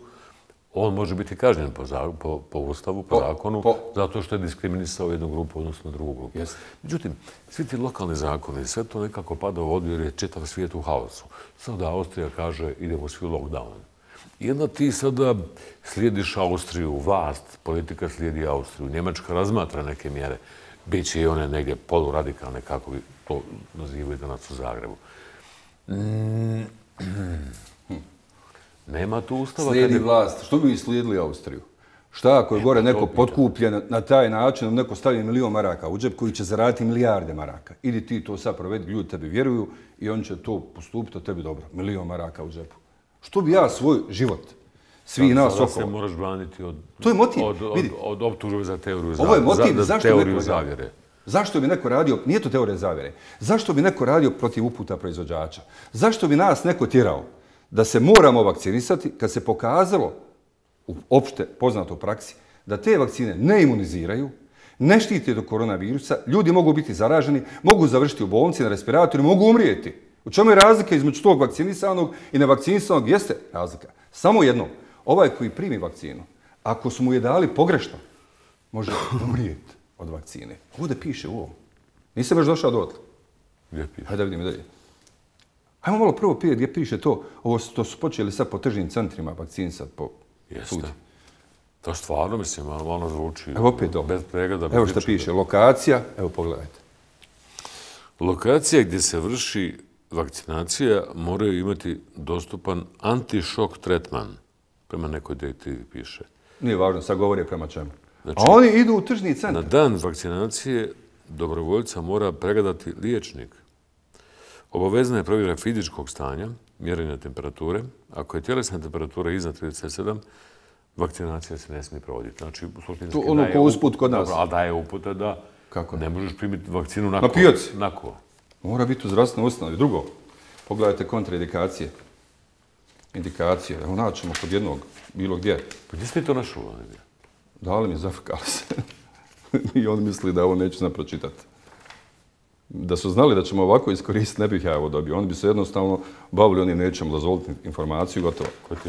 On može biti kažnjen po, za, po, po ustavu, po, po zakonu, po... zato što je diskriminisao jednu grupu, odnosno drugu grupu. Jest. Međutim, svi ti lokalni zakoni, sve to nekako pada u vodu jer je čitav svijet u haosu. Sada Austrija kaže idemo svi u lockdown. I onda ti sada slijediš Austriju, vlast, politika slijedi Austriju, Njemačka razmatra neke mjere, bit će i one negdje poluradikalne, kako bi to nazivali danas u Zagrebu. Mm. Nema tu ustava. Slijedi vlast. Što bi slijedili Austriju? Šta ako je gore neko potkupljen na taj način, neko stavi milion maraka u džep koji će zaraditi milijarde maraka. Idi ti to sad provedi, ljudi tebi vjeruju i oni će to postupiti, tebi dobro. Milion maraka u džepu. Što bi ja svoj život, svi sad, nas okolo... Sada se moraš braniti od, to je motiv. od, od, od optužbe za teoriju zavjere. Ovo je motiv, za, zašto teoriju neko zavjere. Zašto bi neko radio, nije to teorija zavjere, zašto bi neko radio protiv uputa proizvođača? Zašto bi nas neko tjerao da se moramo vakcinisati kad se pokazalo u opšte poznato praksi da te vakcine ne imuniziraju, ne štite do koronavirusa, ljudi mogu biti zaraženi, mogu završiti u bolnici na respiratoru, mogu umrijeti. U čemu je razlika između tog vakcinisanog i nevakcinisanog? Jeste razlika. Samo jedno. Ovaj koji primi vakcinu, ako su mu je dali pogrešno, može umrijeti od vakcine. Ovdje piše u ovom. Nisam još došao do odla. Gdje piše? Hajde da vidimo dalje. Hajmo malo prvo pije gdje piše to. Ovo to su počeli sad po tržnim centrima vakcinisati po Jeste. To stvarno, mislim, ono, ono zvuči Evo opet to. bez pregleda. Evo što piše. Lokacija. Evo pogledajte. Lokacija gdje se vrši vakcinacija moraju imati dostupan antišok tretman. Prema nekoj direktivi piše. Nije važno, sad govori prema čemu. Znači, A oni idu u tržni Na centar. dan vakcinacije dobrovoljca mora pregledati liječnik. Obavezna je provjera fizičkog stanja, mjerenja temperature. Ako je tjelesna temperatura iznad 37, vakcinacija se ne smije provoditi. Znači, suštinski To ono ko usput kod nas. Dobro, ali daje upute da Kako ne možeš primiti vakcinu na, Na ko- pijaci. Na ko? Mora biti u zdravstvenoj ustanovi. Drugo, pogledajte kontraindikacije. Indikacije. Evo naćemo kod jednog, bilo gdje. Pa gdje ste to našli? negdje? Dali mi, zafrkali se. I on misli da ovo neću znat pročitati. Da su znali da ćemo ovako iskoristiti, ne bih ja ovo dobio. Oni bi se jednostavno bavili, oni nećemo dozvoliti informaciju, gotovo. Ko ti?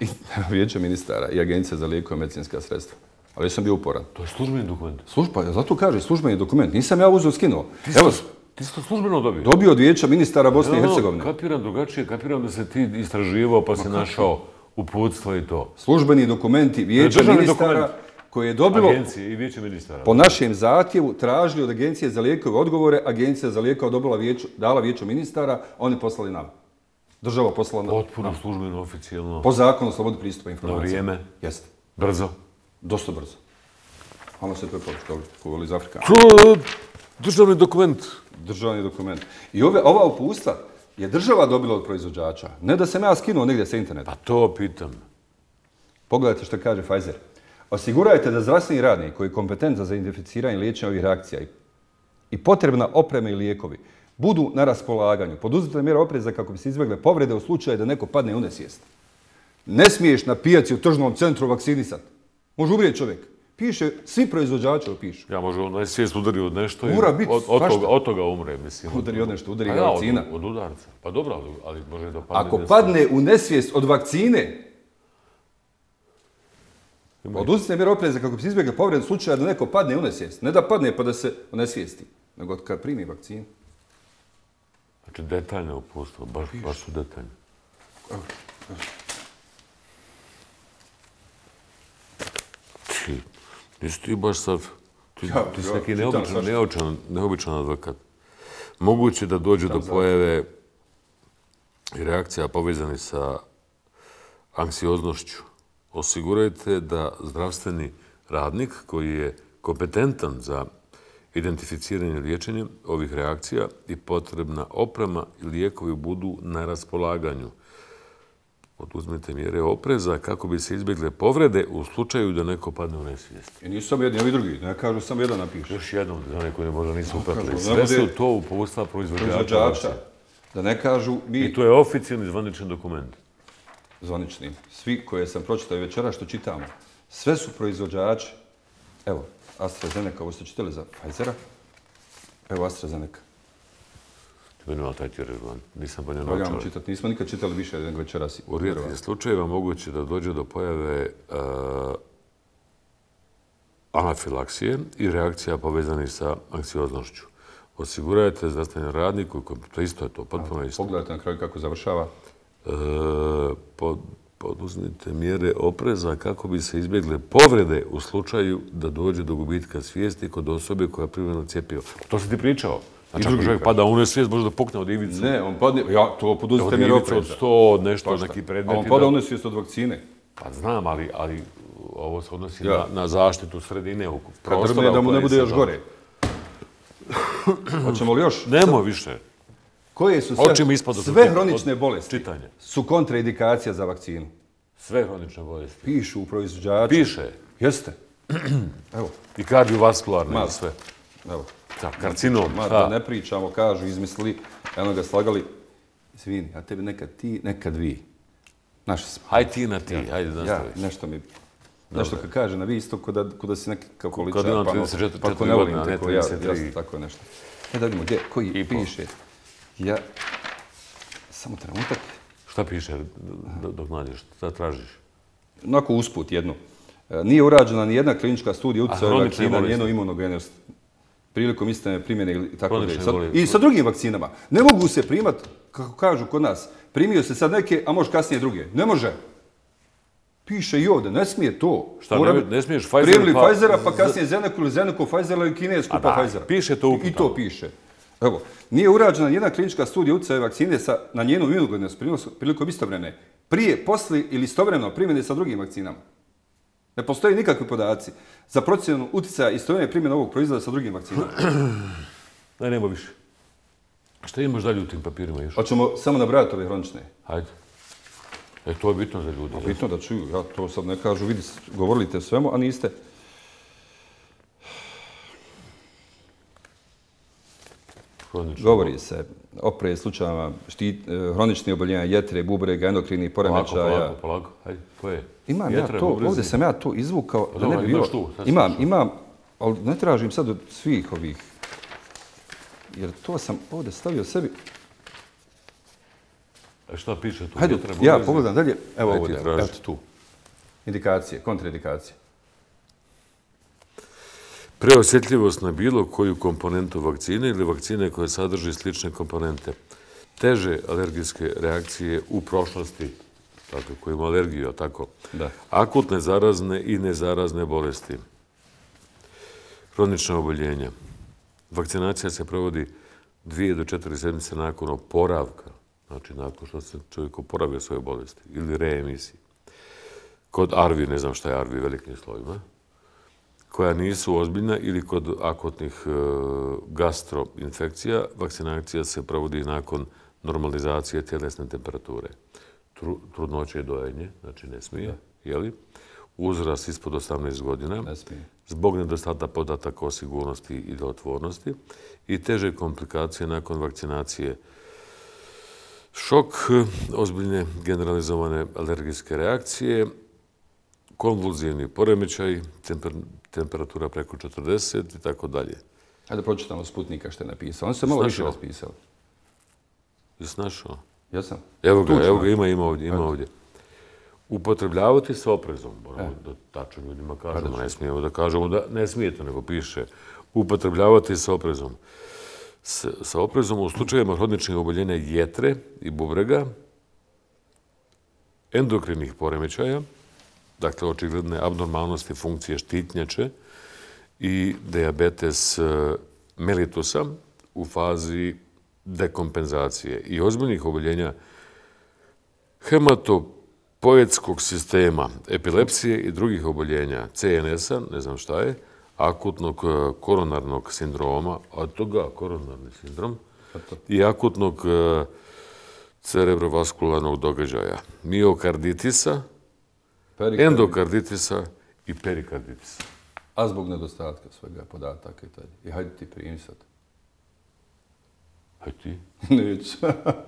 I vijeće ministara i agencija za lijekove i medicinska sredstva. Ali sam bio uporan. To je službeni dokument. Služba, zato kaže, službeni dokument. Nisam ja uzeo skinuo. Evo, Ti si to službeno dobio? dobio od vijeća ministara Bosne i Evo, Hercegovine. Kapiram drugačije, kapiram da se ti istraživao pa si našao uputstvo i to. Službeni dokumenti vijeća ministara dokument. koje je dobilo Agencije i vijeće ministara. po našem zahtjevu tražili od agencije za lijekove odgovore, agencija za lijekove dobila vijeću, dala vijeću ministara, oni poslali nam. Država poslala nam. Potpuno službeno, oficijalno, Po zakonu o slobodi pristupa na informacijama. vrijeme, Jeste. brzo. Dosta brzo. Hvala se to je pročitali, ko iz Afrika. To državni dokument. Državni dokument. I ove, ova upustva je država dobila od proizvođača. Ne da sam ja skinuo negdje sa interneta. Pa to pitam. Pogledajte što kaže Pfizer. Osigurajte da zdravstveni radnik koji je kompetentan za identificiranje i liječenje ovih reakcija i- potrebna oprema i lijekovi budu na raspolaganju. Poduzete mjere opreza kako bi se izbjegle povrede u slučaju da neko padne u nesvijest. Ne smiješ na pijaci u tržnom centru vaksinisati. Može umrijeti čovjek. Piše, svi proizvođači ovo pišu. Ja može on svijest udari od nešto i Mora biti od, od, toga, od toga umre, mislim. Udari od nešto, udari Pa ja, vakcina. Od, od udarca. Pa dobro, ali, ali može da padne. Ako nešto. padne u nesvijest od vakcine, oduzite mjere opreza kako bi se izbjegle povrede u slučaju da neko padne u nesvijest. Ne da padne pa da se nesvijesti, nego kad primi vakcinu. Znači, detaljno upustvo, baš, baš su detaljne. Ti, nisi ti baš sad, ti, Ja, ti si ja, neki neobičan, neobičan, neobičan advokat. Moguće da dođe do pojave i reakcija povezani sa anksioznošću. Osigurajte da zdravstveni radnik koji je kompetentan za identificiranje i liječenje ovih reakcija i potrebna oprema i lijekovi budu na raspolaganju. Poduzmite mjere opreza kako bi se izbjegle povrede u slučaju da neko padne u nesvijest. I nisu samo jedni, ovi drugi. Ne kažu, samo jedan napiše. Još jednom, za one koji možda nisu upratili. Sve su to upustva proizvođača. Da ne kažu mi I to je oficijalni zvaničan dokument. zvanični. Svi koje sam pročitao i večera što čitamo. Sve su proizvođači. Evo, AstraZeneca, ovo ste čitali za Pfizera. Evo AstraZeneca. Malo taj tjerežban. Nisam po njoj Valjamo naučao. čitati. Nismo nikad čitali više nego večeras. U rijetkim slučajeva moguće da dođe do pojave uh, anafilaksije i reakcija povezanih sa anksioznošću. Osigurajte zdravstveni radniku, koji- to isto je to, potpuno isto. Pogledajte na kraju kako završava. E, pod, poduzmite mjere opreza kako bi se izbjegle povrede u slučaju da dođe do gubitka svijesti kod osobe koja je privremeno cijepio. To si ti pričao. Znači, ako drugi čovjek pada u nesvijest, može da pukne od ivicu. Ne, on padne, ja, to poduzite od mjere ivice od opreza. 100, nešto, Točno. neki A predmeti. on pada da- u nesvijest od vakcine. Pa znam, ali, ali ovo se odnosi Ja. na, na zaštitu sredine u Kad prostora. drne da mu ne bude još gore. Hoćemo li još? Nemo više. Koje su sve, od- sve od- hronične bolesti čitanja. su kontraindikacija za vakcinu? Sve hronične bolesti. Pišu u proizvođaču. Piše. Jeste. Evo, I kardiovaskularne i sve. evo. Da, karcinom. Ma, da ne pričamo, kažu, izmislili, eno ga slagali. Izvini, a tebi nekad ti, nekad vi. Naši smo. Hajde ti na ti, hajde Ja, nastavi. nešto mi... Nešto kad kaže na vi isto kod da, kod da si neki kao količar, imam pa, 34 pa ako ne volim a te ne ko ja, 33. jasno, tako nešto. E da vidimo, gdje, koji I piše. Ja, samo trenutak, Šta piše dok- nađeš? Šta tražiš? onako usput jedno. E, Nije urađena ni jedna klinička studija utjecaja vakcina na njenu imunogenost prilikom istane primjene ili tako dalje. Bolesti. I sa drugim vakcinama. Ne mogu se primat, kako kažu kod nas, primio se sad neke, a može kasnije druge. Ne može. Piše i ovdje, ne smije to. Šta, Mora ne- ne smiješ Pfizer Primili pa- Pfizera, pa kasnije Zeneku ili Zeneku Pfizera ili Kinesku pa da, Pfizera. piše to u I, I to piše. Evo, nije urađena jedna klinička studija utjecaja vakcine sa, na njenu imunogenost prilikom- istovremene, prije, poslije ili istovremeno primjene sa drugim vakcinama. Ne postoji nikakvi podaci za procjenu utjecaja istovremene primjene ovog proizvoda sa drugim vakcinama. Daj, nema više. Šta imaš dalje u tim papirima još? Hoćemo samo nabrajati ove hronične. Hajde. E, to je bitno za ljude. Bitno da čuju, ja to sad ne kažu, vidi, govorili te svemu, a niste. Govori se opre slučajama štit, eh, hroničnih oboljenja jetre, bubrega, endokrinih Polako, poremećaja. polako, polako. Hajde, koje? Imam ja to, bubrezi. ovdje sam ja to izvukao, da ne dobro, bi bilo. imaš tu, sad sam Imam, imam, ali ne tražim sad od svih ovih. Jer to sam ovdje stavio sebi. A šta piše tu? Hajde, ja pogledam dalje. Evo ovdje, evo tu. Indikacije, kontraindikacije. Preosjetljivost na bilo koju komponentu vakcine ili vakcine koje sadrži slične komponente. Teže alergijske reakcije u prošlosti, dakle, koji ima alergiju, a tako. Da. Akutne zarazne i nezarazne bolesti. Hronična oboljenja. Vakcinacija se provodi dvije do četiri sedmice nakon oporavka, znači nakon što se čovjek oporavio svoje bolesti ili reemisiji. Kod ARVI, ne znam šta je ARVI velikim slovima, koja nisu ozbiljna ili kod akutnih e, gastroinfekcija, vakcinacija se provodi nakon normalizacije tjelesne temperature. Tru, trudnoće i dojenje, znači ne smije, jeli? Uzrast ispod 18 godina, Ne smije. zbog nedostata podataka o sigurnosti i djelotvornosti i teže komplikacije nakon vakcinacije. Šok, ozbiljne generalizovane alergijske reakcije, konvulzivni poremećaj, temper, temperatura preko 40 i tako dalje. Hajde pročitamo Sputnika što je napisao. On se malo više raspisao. Jesi našao? Jesam? Evo ga, Tučno. evo ga, ima, ima ovdje, ima ovdje. Upotrebljavati s oprezom, moramo da tačno ljudima kažemo, ne smijemo da kažemo da ne smijete, nego piše upotrebljavati s oprezom. S, sa oprezom u slučajevima hroničnih oboljenja jetre i bubrega, endokrinih poremećaja, dakle očigledne abnormalnosti funkcije štitnjače i diabetes e, mellitusa u fazi dekompenzacije i ozbiljnih oboljenja hematopoetskog sistema, epilepsije i drugih oboljenja, CNS-a, ne znam šta je, akutnog e, koronarnog sindroma, a toga koronarni sindrom, i akutnog e, cerebrovaskularnog događaja, miokarditisa, Perikard- endokarditisa i perikarditisa. A zbog nedostatka svega podataka i taj. I hajde ti primi sad. Hajde ti. Neću.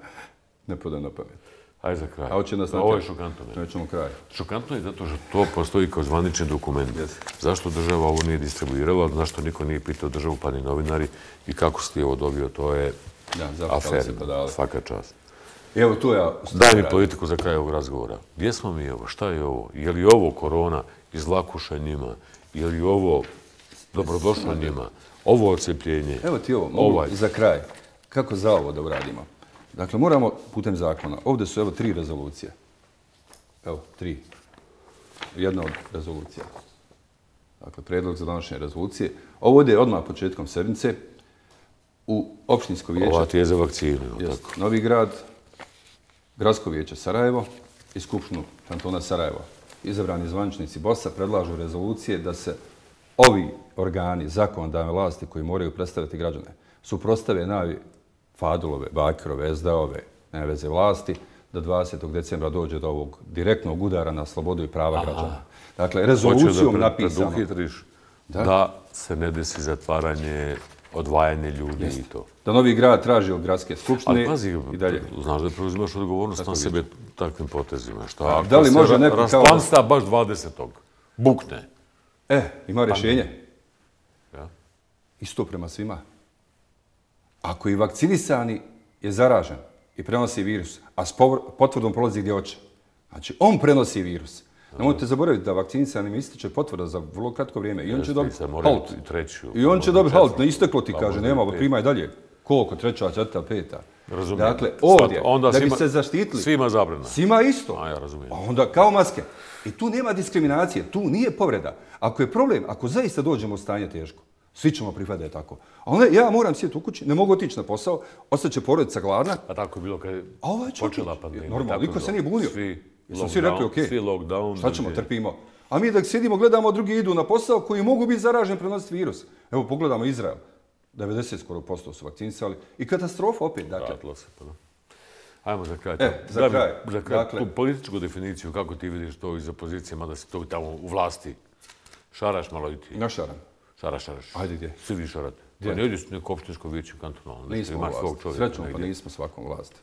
ne pada na pamet. Ajde za kraj. A hoće nas Ovo je šokantno. Nećemo kraj. Šokantno je zato što to postoji kao zvanični dokument. Zašto država ovo nije distribuirala, zašto niko nije pitao državu, pa ni novinari, i kako si ti ovo dobio, to je Da, zapitali afer, se dali. svaka čast. Evo tu ja... Daj mi politiku za kraj ovog razgovora. Gdje smo mi ovo? Šta je ovo? Je li ovo korona iz lakuša njima? Je li ovo dobrodošlo njima? Ovo ocepljenje? Evo ti ovo, mogu Ovaj. za kraj. Kako za ovo da uradimo? Dakle, moramo putem zakona. Ovdje su evo tri rezolucije. Evo, tri. Jedna od rezolucija. Dakle, predlog za donošenje rezolucije. Ovo ide odmah početkom sedmice u opštinsko vijeće. Ova ti je za vakcinu. Jest. tako? Novi grad, Gradsko vijeće Sarajevo i Skupštinu kantona Sarajevo. Izabrani zvaničnici BOS-a predlažu rezolucije da se ovi organi zakonodavne vlasti koji moraju predstaviti građane suprostave navi Fadulove, Bakirove, SD-ove, ne veze vlasti, da 20. decembra dođe do ovog direktnog udara na slobodu i prava građana. Dakle, rezolucijom Hoću da napisano. preduhitriš da. se ne desi zatvaranje, odvajanje ljudi i to. Da Novi grad traži od gradske Ali skupštine pazi, i dalje. znaš da preuzimaš odgovornost na sebe takvim potezima. Šta, ako da li može ra- neko kao- Rasplamsta baš 20. Bukne. E, ima rješenje. Ja? Isto prema svima. Ako i vakcinisani je zaražen i prenosi virus, a s potvrdom prolazi gdje hoće, znači on prenosi virus. Nemojte zaboraviti da vakcinisanim ističe potvrda za vrlo kratko vrijeme i on će dobiti halt. i treću, I on će možda dobiti halt, ne isteklo ti Pa kaže, nema, primaj dalje. Koliko? Treća, četvrta, peta. Razumijem. Dakle, Sad, ovdje, onda da bi se zaštitili, Svima zabrana. Svima isto. A, ja razumijem. A onda kao maske. I tu nema diskriminacije, tu nije povreda. Ako je problem, ako zaista dođemo u stanje teško, svi ćemo prihvatiti da je tako. A onda ja moram sjeti u kući, ne mogu otići na posao, ostaće porodica gladna, A tako je bilo kad je počela pandemija. Normalno, niko se nije bunio. Svi Jesu svi rekli, okej, Svi lockdown. šta ćemo, trpimo. A mi da sjedimo, gledamo, drugi idu na posao koji mogu biti zaraženi prenositi virus. Evo, pogledamo Izrael. 90 skoro posto su vakcinisali. I katastrofa opet, dakle. Vratilo se, pa da. Ajmo za kraj. E, za kraj. Za kraj, Dakle- tu političku definiciju, kako ti vidiš to iz opozicije, mada si to tamo u vlasti. Šaraš malo i ti. Našaran. Šaraš, šaraš. Ajde, gdje? Svi vi šarate. Gdje? Pa ne u neko opštinsko vijeće kantonalno. Nismo imaš svog vlast. čovjeka Srećom, pa nismo svakom vlast.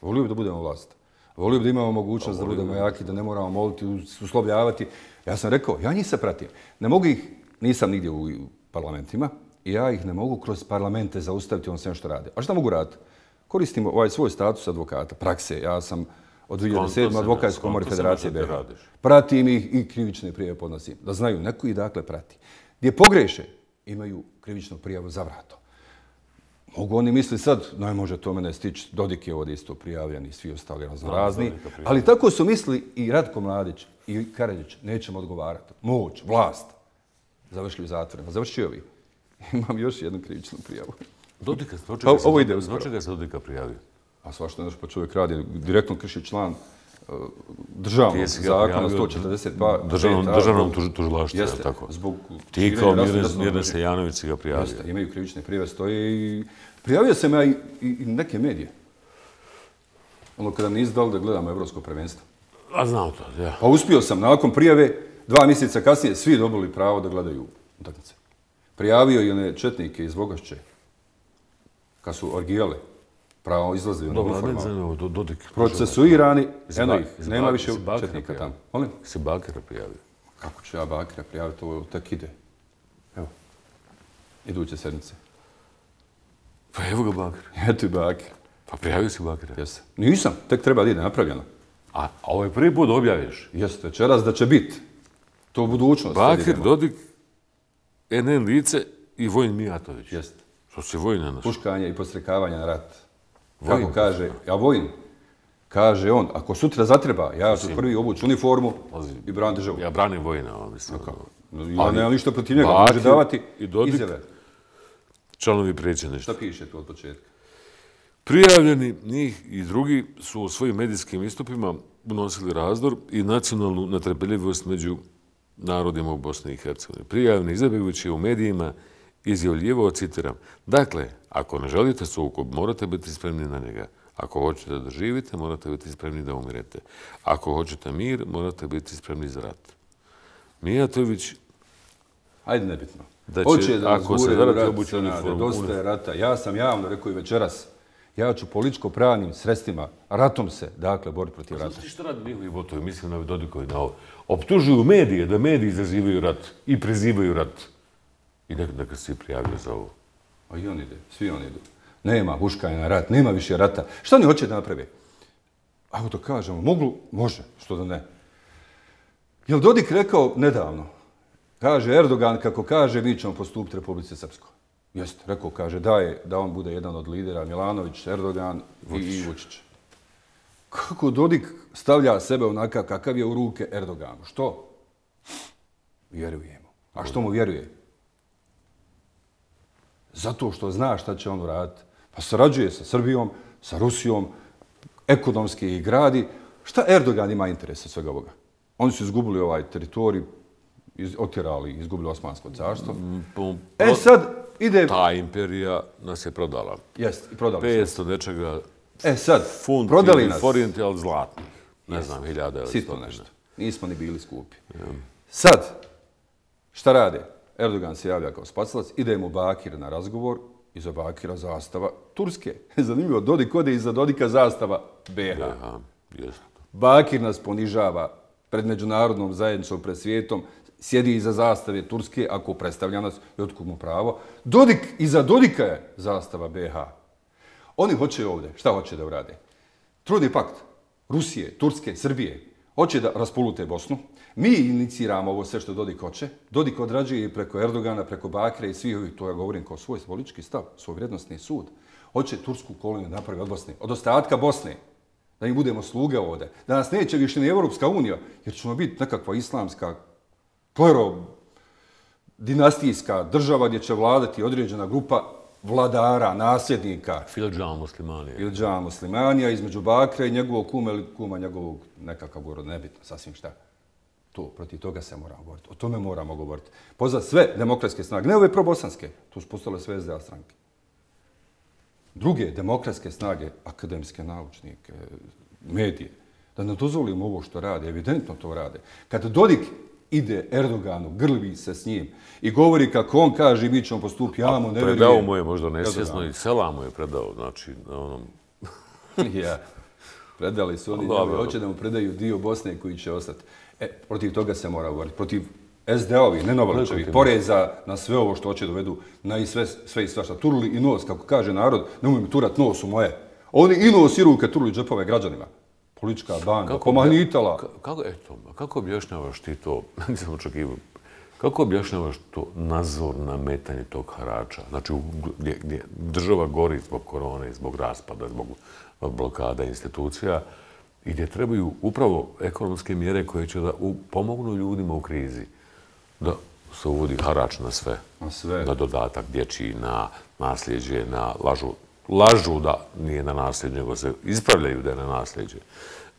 Volio bi da budemo vlast. Volio bi da imamo mogućnost da budemo jaki, da ne moramo moliti, uslovljavati. Ja sam rekao, ja njih se pratim. Ne mogu ih, nisam nigdje u, parlamentima, i ja ih ne mogu kroz parlamente zaustaviti on sve što rade. A šta mogu raditi? Koristim ovaj svoj status advokata, prakse. Ja sam od Skonto 2007. sam, advokatskoj skonto komori Federacije BiH. radiš. Pratim ih i krivične prijeve podnosim. Da znaju, neko ih dakle prati. Gdje pogreše, imaju krivičnu prijavu za vratom. Mogu oni misli sad, ne može to mene stići, Dodik je ovdje isto prijavljen i svi ostali raznorazni. Prijavljen. Ali tako su mislili i Ratko Mladić i Karadžić, nećemo odgovarati. Moć, vlast. Završili u zatvorima. Završio ovi. Imam još jednu krivičnu prijavu. Dodika, zbog čega se- ovo ide zbog uskoro. čega se Dodika prijavio? A svašta nešto pa čovjek radi, direktno krši član zakona prijavio 142. državnom, državnom tuž- tužilaštvu, je Jeste, tako? zbog Ti kao Mirne. Sejanović si ga prijavio. Jeste, imaju krivične prijave, stoje i prijavio sam ja i, i, i neke medije. Ono kada nisu dali da gledamo evropsko prvenstvo. A znam to, ja. Pa uspio sam nakon prijave, dva mjeseca kasnije, svi dobili pravo da gledaju utakmice. Prijavio i one četnike iz Vogašće, kad su orgijale, pravo izlaze u Dobro, uniformama. zanima, Do- Dodik. Procesuirani, eno ih, nema više četnika tamo. Molim? Si Bakira prijavio. Kako ću ja Bakira prijaviti, ovo tek ide. Evo, iduće sedmice. Pa evo ga Bakir. Eto i Bakir. Pa prijavio si Bakira. Jesam. Nisam, tek treba da ide napravljeno. A, a ovo je prvi put objaviš. Jeste, večeras da će biti. To u budućnost. sad Bakir. Dodik, NN Lice i Vojin Mijatović. Jeste. Što se Vojina našao? Puškanje i postrekavanje na rat. Vojin Kako kaže, ja vojin. Kaže on, ako sutra zatreba, ja ću prvi obući uniformu Pazi, i bran državu. Ja branim Vojina, ovo mislim. Ja Ali nemam ništa protiv njega, Bakir može davati i Dodik- izjave. Članovi predsjedništva. Šta piše tu od početka? Prijavljeni njih i drugi su u svojim medijskim istupima unosili razdor i nacionalnu netrpeljivost među narodima u Bosni i Hercegovini. Prijavljeni izabjegući u medijima izjavljivo, citiram, dakle, ako ne želite sukob, morate biti spremni na njega. Ako hoćete da živite, morate biti spremni da umirete. Ako hoćete mir, morate biti spremni za rat. Mijatović, Ajde, nebitno. Da će, Hoće da nas ako se u rat, Senade, uniformu, Dosta je rata. Ja sam javno rekao i večeras. Ja ću političko-pravnim sredstvima, ratom se, dakle, boriti protiv rata. Znači što radi njihovi botovi, mislim na Dodikovi na ovo. Optužuju medije da mediji izazivaju rat i prezivaju rat. I neka, neka se prijavljaju za ovo. A i oni ide, svi oni idu. Nema huškanja na rat, nema više rata. Šta oni hoće da naprave? Ako to kažemo, mogu, može, što da ne. Jel Dodik rekao nedavno, kaže Erdogan, kako kaže, mi ćemo postupiti Republice Srpskoj. Jeste, rekao, kaže, da je, da on bude jedan od lidera, Milanović, Erdogan Vučić. i Vučić. Kako Dodik stavlja sebe onakav kakav je u ruke Erdoganu? Što? Vjerujemo. A što mu vjeruje? Zato što zna šta će on uraditi. Pa sarađuje sa Srbijom, sa Rusijom, ekonomski i gradi. Šta Erdogan ima interesa svega ovoga? Oni su izgubili ovaj teritorij, iz, otjerali, izgubili Osmansko carstvo. Mm, po- E sad ide... Ta imperija nas je prodala. Jest, i prodali 500 nečega. E sad, funti prodali ili nas. forinti, ali zlatnih. Ne znam, hiljada ili Sitno stotine. nešto. Nismo ni bili skupi. Sad, šta rade? Erdogan se javlja kao spasilac, ide mu Bakir na razgovor, iza Bakira zastava Turske. Zanimljivo, Dodik ode iza Dodika zastava BH. Jeste. Bakir nas ponižava pred međunarodnom zajednicom, pred svijetom, sjedi iza zastave Turske, ako predstavlja nas, i otkud mu pravo. Dodik, iza Dodika je zastava BH. Oni hoće ovdje, šta hoće da urade? Trudni pakt Rusije, Turske, Srbije, hoće da raspolute Bosnu. Mi iniciramo ovo sve što Dodik hoće. Dodik odrađuje i preko Erdogana, preko Bakre i svih ovih, to ja govorim kao svoj politički stav, svoj vrednostni sud. Hoće tursku koloniju napravi od Bosne, od ostatka Bosne, da im budemo sluge ovde, da nas neće više ni Evropska unija, jer ćemo biti nekakva islamska klero dinastijska država gdje će vladati određena grupa vladara, nasljednika, Filadža muslimani. Ilđa muslimanija između Bakra i njegovog kuma ili kuma njegovog nekakav gorod, nebitno, sasvim šta. To, protiv toga se moramo govoriti. O tome moramo govoriti. Pozvat sve demokratske snage, ne ove probosanske, tu su postale sve SDA stranke. Druge demokratske snage, akademske naučnike, medije, da ne dozvolimo ovo što rade, evidentno to rade. Kad Dodik ide Erdoganu, grlvi se s njim i govori kako on kaže mi ćemo postupiti, ja mu ne Predao vjerujem. mu je možda nesvjesno i sela mu je predao, znači, na onom... ja. Predali su oni Dobro. njemu, hoće da mu predaju dio Bosne koji će ostati. E, protiv toga se mora govoriti. Protiv SD-ovi, ne Novalićevi, poreza na sve ovo što hoće dovedu, na i sve, sve i svašta. Turli i nos, kako kaže narod, nemoj mi turat nos u moje. Oni i nos i ruke turli džepove građanima. Politička banda, pomahnitala. Ka- Kako, eto, kako objašnjavaš ti to, nisam očekivao, kako objašnjavaš to nazor nametanje tog harača? Znači, gdje, gdje država gori zbog korone, zbog raspada, zbog blokada institucija, i gdje trebaju upravo ekonomske mjere koje će da u, pomognu ljudima u krizi, da se uvodi harač na sve. Na sve. Na dodatak dječji, na nasljeđe, na lažu. Lažu da nije na nasljeđe, nego se ispravljaju da je na nasljeđe.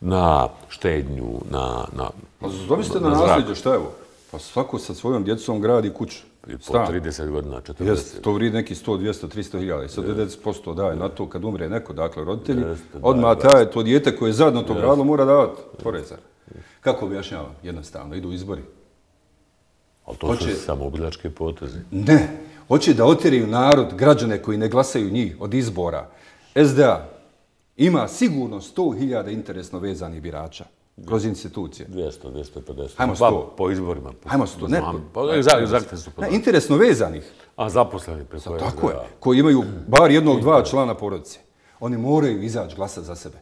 Na štednju, na... na Pa zamislite na zrak. nasljeđe, šta je ovo? Pa svako sa svojom djecom gradi kuću. I po Stan. 30 godina, 40. Jeste, to vridi neki 100, 200, 300 hiljada. I sad 90% daje na to kad umre neko, dakle roditelji, odmah taj, to dijete koje je zadno to gradilo mora davati poreza. Kako objašnjavam? Jednostavno, idu izbori. Ali to Hoće- su samo obiljačke potezi. Ne, hoće da otjeraju narod, građane koji ne glasaju njih od izbora. SDA ima sigurno 100.000 interesno vezanih birača kroz institucije. 200, 250. Hajmo Pa, 100. po izborima. Po, Hajmo ne. Pa, egza- egzaktne su Ne, podatke. interesno vezanih. A zaposleni preko Tako je. SDA. Koji imaju bar jednog, dva člana porodice. Oni moraju izaći glasati za sebe.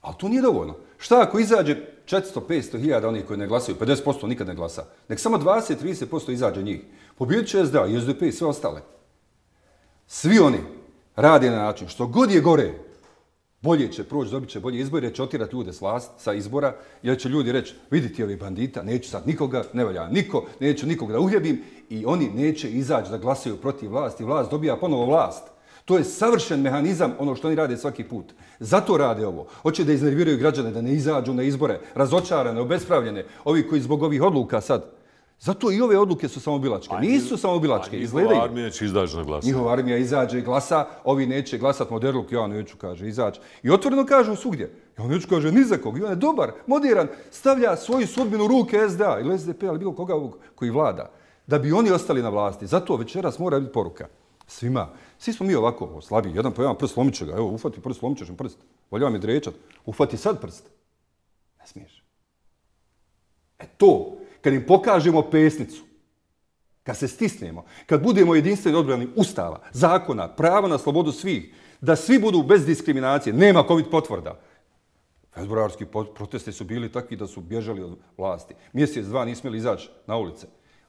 Ali to nije dovoljno. Šta ako izađe 400-500 hiljada onih koji ne glasaju, 50% nikad ne glasa. Nek samo 20-30% izađe njih. Pobjedit će SDA i SDP i sve ostale. Svi oni rade na način što god je gore, bolje će proći, dobit će bolje izbore, jer će otirati ljude s vlast, sa izbora, jer će ljudi reći, vidite ovi bandita, neću sad nikoga, ne valja niko, neću nikog da uhljebim i oni neće izaći da glasaju protiv vlasti, vlast dobija ponovo vlast. To je savršen mehanizam, ono što oni rade svaki put. Zato rade ovo. Hoće da iznerviraju građane, da ne izađu na izbore, razočarane, obespravljene, ovi koji zbog ovih odluka sad. Zato i ove odluke su samobilačke. Nisu samobilačke, A izgledaju. njihova armija će izaći na glas. Njihova armija izađe i glasa, ovi neće glasat moderluk, ja neću, kaže, izaći. I otvoreno kažu svugdje. Ja neću, kaže, ni za kog. On je dobar, moderan, stavlja svoju sudbinu ruke SDA ili SDP, ali bilo koga ovog koji vlada. Da bi oni ostali na vlasti. Zato večeras mora biti poruka. Svima. Svi smo mi ovako slabi. Jedan po jedan prst slomit će ga. Evo, ufati prst, slomit ćeš prst. Volja mi drečat. Ufati sad prst. Ne smiješ. E to, kad im pokažemo pesnicu, kad se stisnemo, kad budemo jedinstveni odbrani ustava, zakona, prava na slobodu svih, da svi budu bez diskriminacije, nema COVID potvrda. Februarski proteste su bili takvi da su bježali od vlasti. Mjesec, dva nismeli izaći na ulice.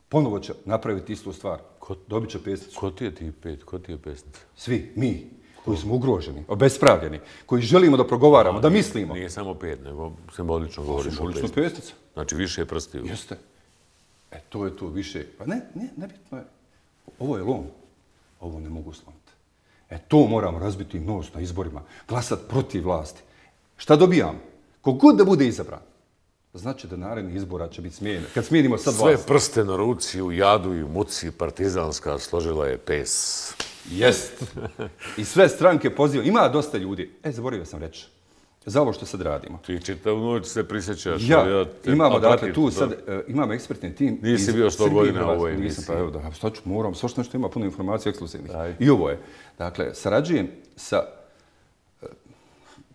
Ponovo će napraviti istu stvar. Ko, Dobit će pesnicu. Ko ti je ti pet? Ko ti je pesnica? Svi, mi, koji smo ugroženi, obespravljeni, koji želimo da progovaramo, da mislimo. Nije samo pet, nego simbolično govoriš simbolično o pesnici. pesnica. Znači više je prsti. Jeste. E, to je to više. Pa ne, ne, nebitno je. Ovo je lom. Ovo ne mogu slomiti. E, to moramo razbiti nos na izborima. Glasat protiv vlasti. Šta dobijam? Kogod da bude izabran, znači da naredni izbora će biti smijenjen. Kad smijenimo sad Sve vlast... prste na ruci, u jadu i muci partizanska složila je pes. Jest. I sve stranke poziva. Ima dosta ljudi. E, zaboravio sam reći za ovo što sad radimo. Ti čitav noć se prisjećaš. Ja, ja imamo dakle tu sad, uh, imamo ekspertni tim. Nisi bio sto godina u ovoj emisiji. Nisam, pa evo da, što ću, moram, što što ima puno informacija ekskluzivnih. I ovo je. Dakle, sarađujem sa uh,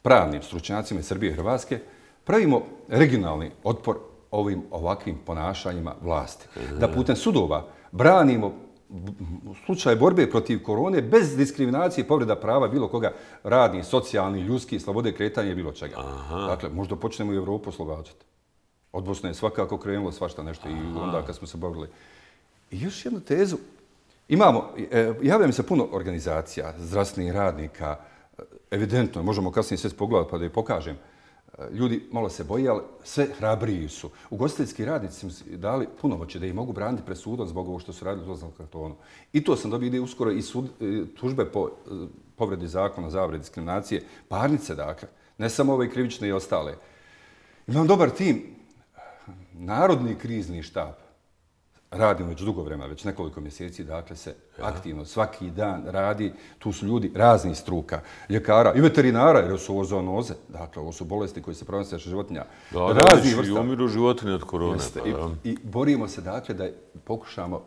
pravnim stručnjacima iz Srbije i Hrvatske, pravimo regionalni otpor ovim ovakvim ponašanjima vlasti. Da putem sudova branimo u slučaju borbe protiv korone bez diskriminacije i povreda prava bilo koga radni, socijalni, ljudski, slobode kretanja bilo čega. Aha. Dakle, možda počnemo i Evropu oslobađati. Od Bosne je svakako krenulo svašta nešto Aha. i onda kad smo se bavili. I još jednu tezu. Imamo, e, javlja mi se puno organizacija, zdravstvenih radnika, evidentno, možemo kasnije sve pogledati pa da je pokažem Eh, ljudi malo se boji, ali sve hrabriji su. Ugostiteljski radnici su dali puno da ih mogu braniti pred sudom zbog ovo što su radili u Zlaznom kartonu. I to sam dobio ide uskoro i sud, e, tužbe po e, povredi zakona, zavredi diskriminacije, parnice, dakle, ne samo ove krivične i ostale. Imam dobar tim, Narodni krizni štab, radimo već dugo vremena, već nekoliko mjeseci, dakle se ja. aktivno svaki dan radi. Tu su ljudi raznih struka, ljekara i veterinara, jer su ovo zoonoze. Dakle, ovo su bolesti koje se pronose sa životinja. Da, Razni da, vrsta. i umiru životinje od korone. Jeste, pa, i, I borimo se, dakle, da pokušamo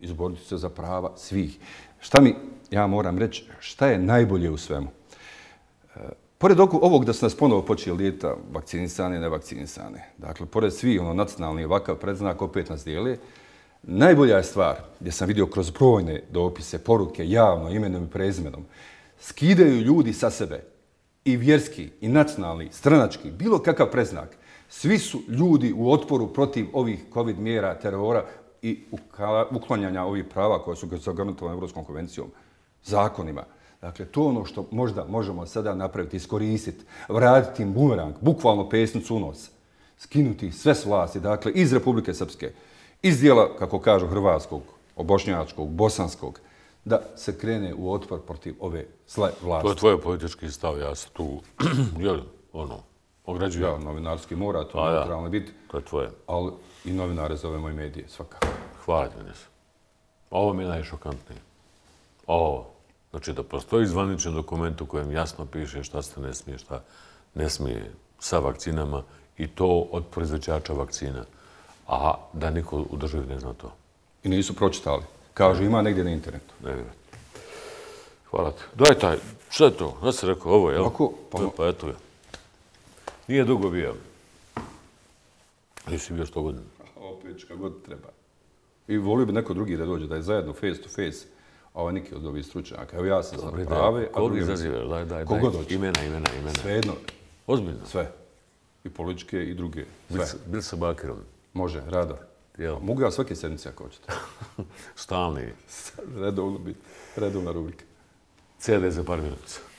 izboriti se za prava svih. Šta mi, ja moram reći, šta je najbolje u svemu? Pored ovog da su nas ponovo počeli lijeta vakcinisane i nevakcinisane, dakle, pored svi ono, nacionalni ovakav predznak opet nas dijeli, najbolja je stvar gdje sam vidio kroz brojne dopise, poruke, javno, imenom i prezmenom, skidaju ljudi sa sebe i vjerski, i nacionalni, stranački, bilo kakav preznak. Svi su ljudi u otporu protiv ovih COVID mjera, terora i uklanjanja ovih prava koja su zagarantovane Evropskom konvencijom, zakonima. Dakle, to ono što možda možemo sada napraviti, iskoristiti, vratiti im bumerang, bukvalno pesnicu u nos, skinuti sve s vlasti, dakle, iz Republike Srpske, iz dijela, kako kažu, hrvatskog, obošnjačkog, bosanskog, da se krene u otpor protiv ove zle vlasti. To je tvoj politički stav, ja se tu, jel, ono, ograđujem. Ja, novinarski mora, to je neutralno biti. To je tvoje. Ali i novinare zovemo i medije, svakako. Hvala ti, Ovo mi je najšokantnije. Ovo. Znači da postoji zvaničan dokument u kojem jasno piše šta se ne smije, šta ne smije sa vakcinama i to od proizveđača vakcina. A da niko u državi ne zna to. I nisu pročitali. Kažu ima negdje na internetu. Ne vidim. Hvala ti. Daj taj, šta je to? Ja sam rekao ovo, jel? Ako, pa... Pa eto je. Nije dugo bio. Nisi bio sto godina. Opet, šta god treba. I volio bi neko drugi da dođe, da je zajedno face to face ovaj neki od ovih stručnjaka. Evo ja sam za prave, a drugi... izaziva, daj, daj, daj. doći. Imena, imena, imena. Sve jedno. Ozbiljno? Sve. I političke i druge. Sve. Bil sa Bakirom? Može, rado. Jel? Mogu ja svake sedmice ako hoćete. Stalni. Redovno biti. Redovna rubrika. CD za par minuta.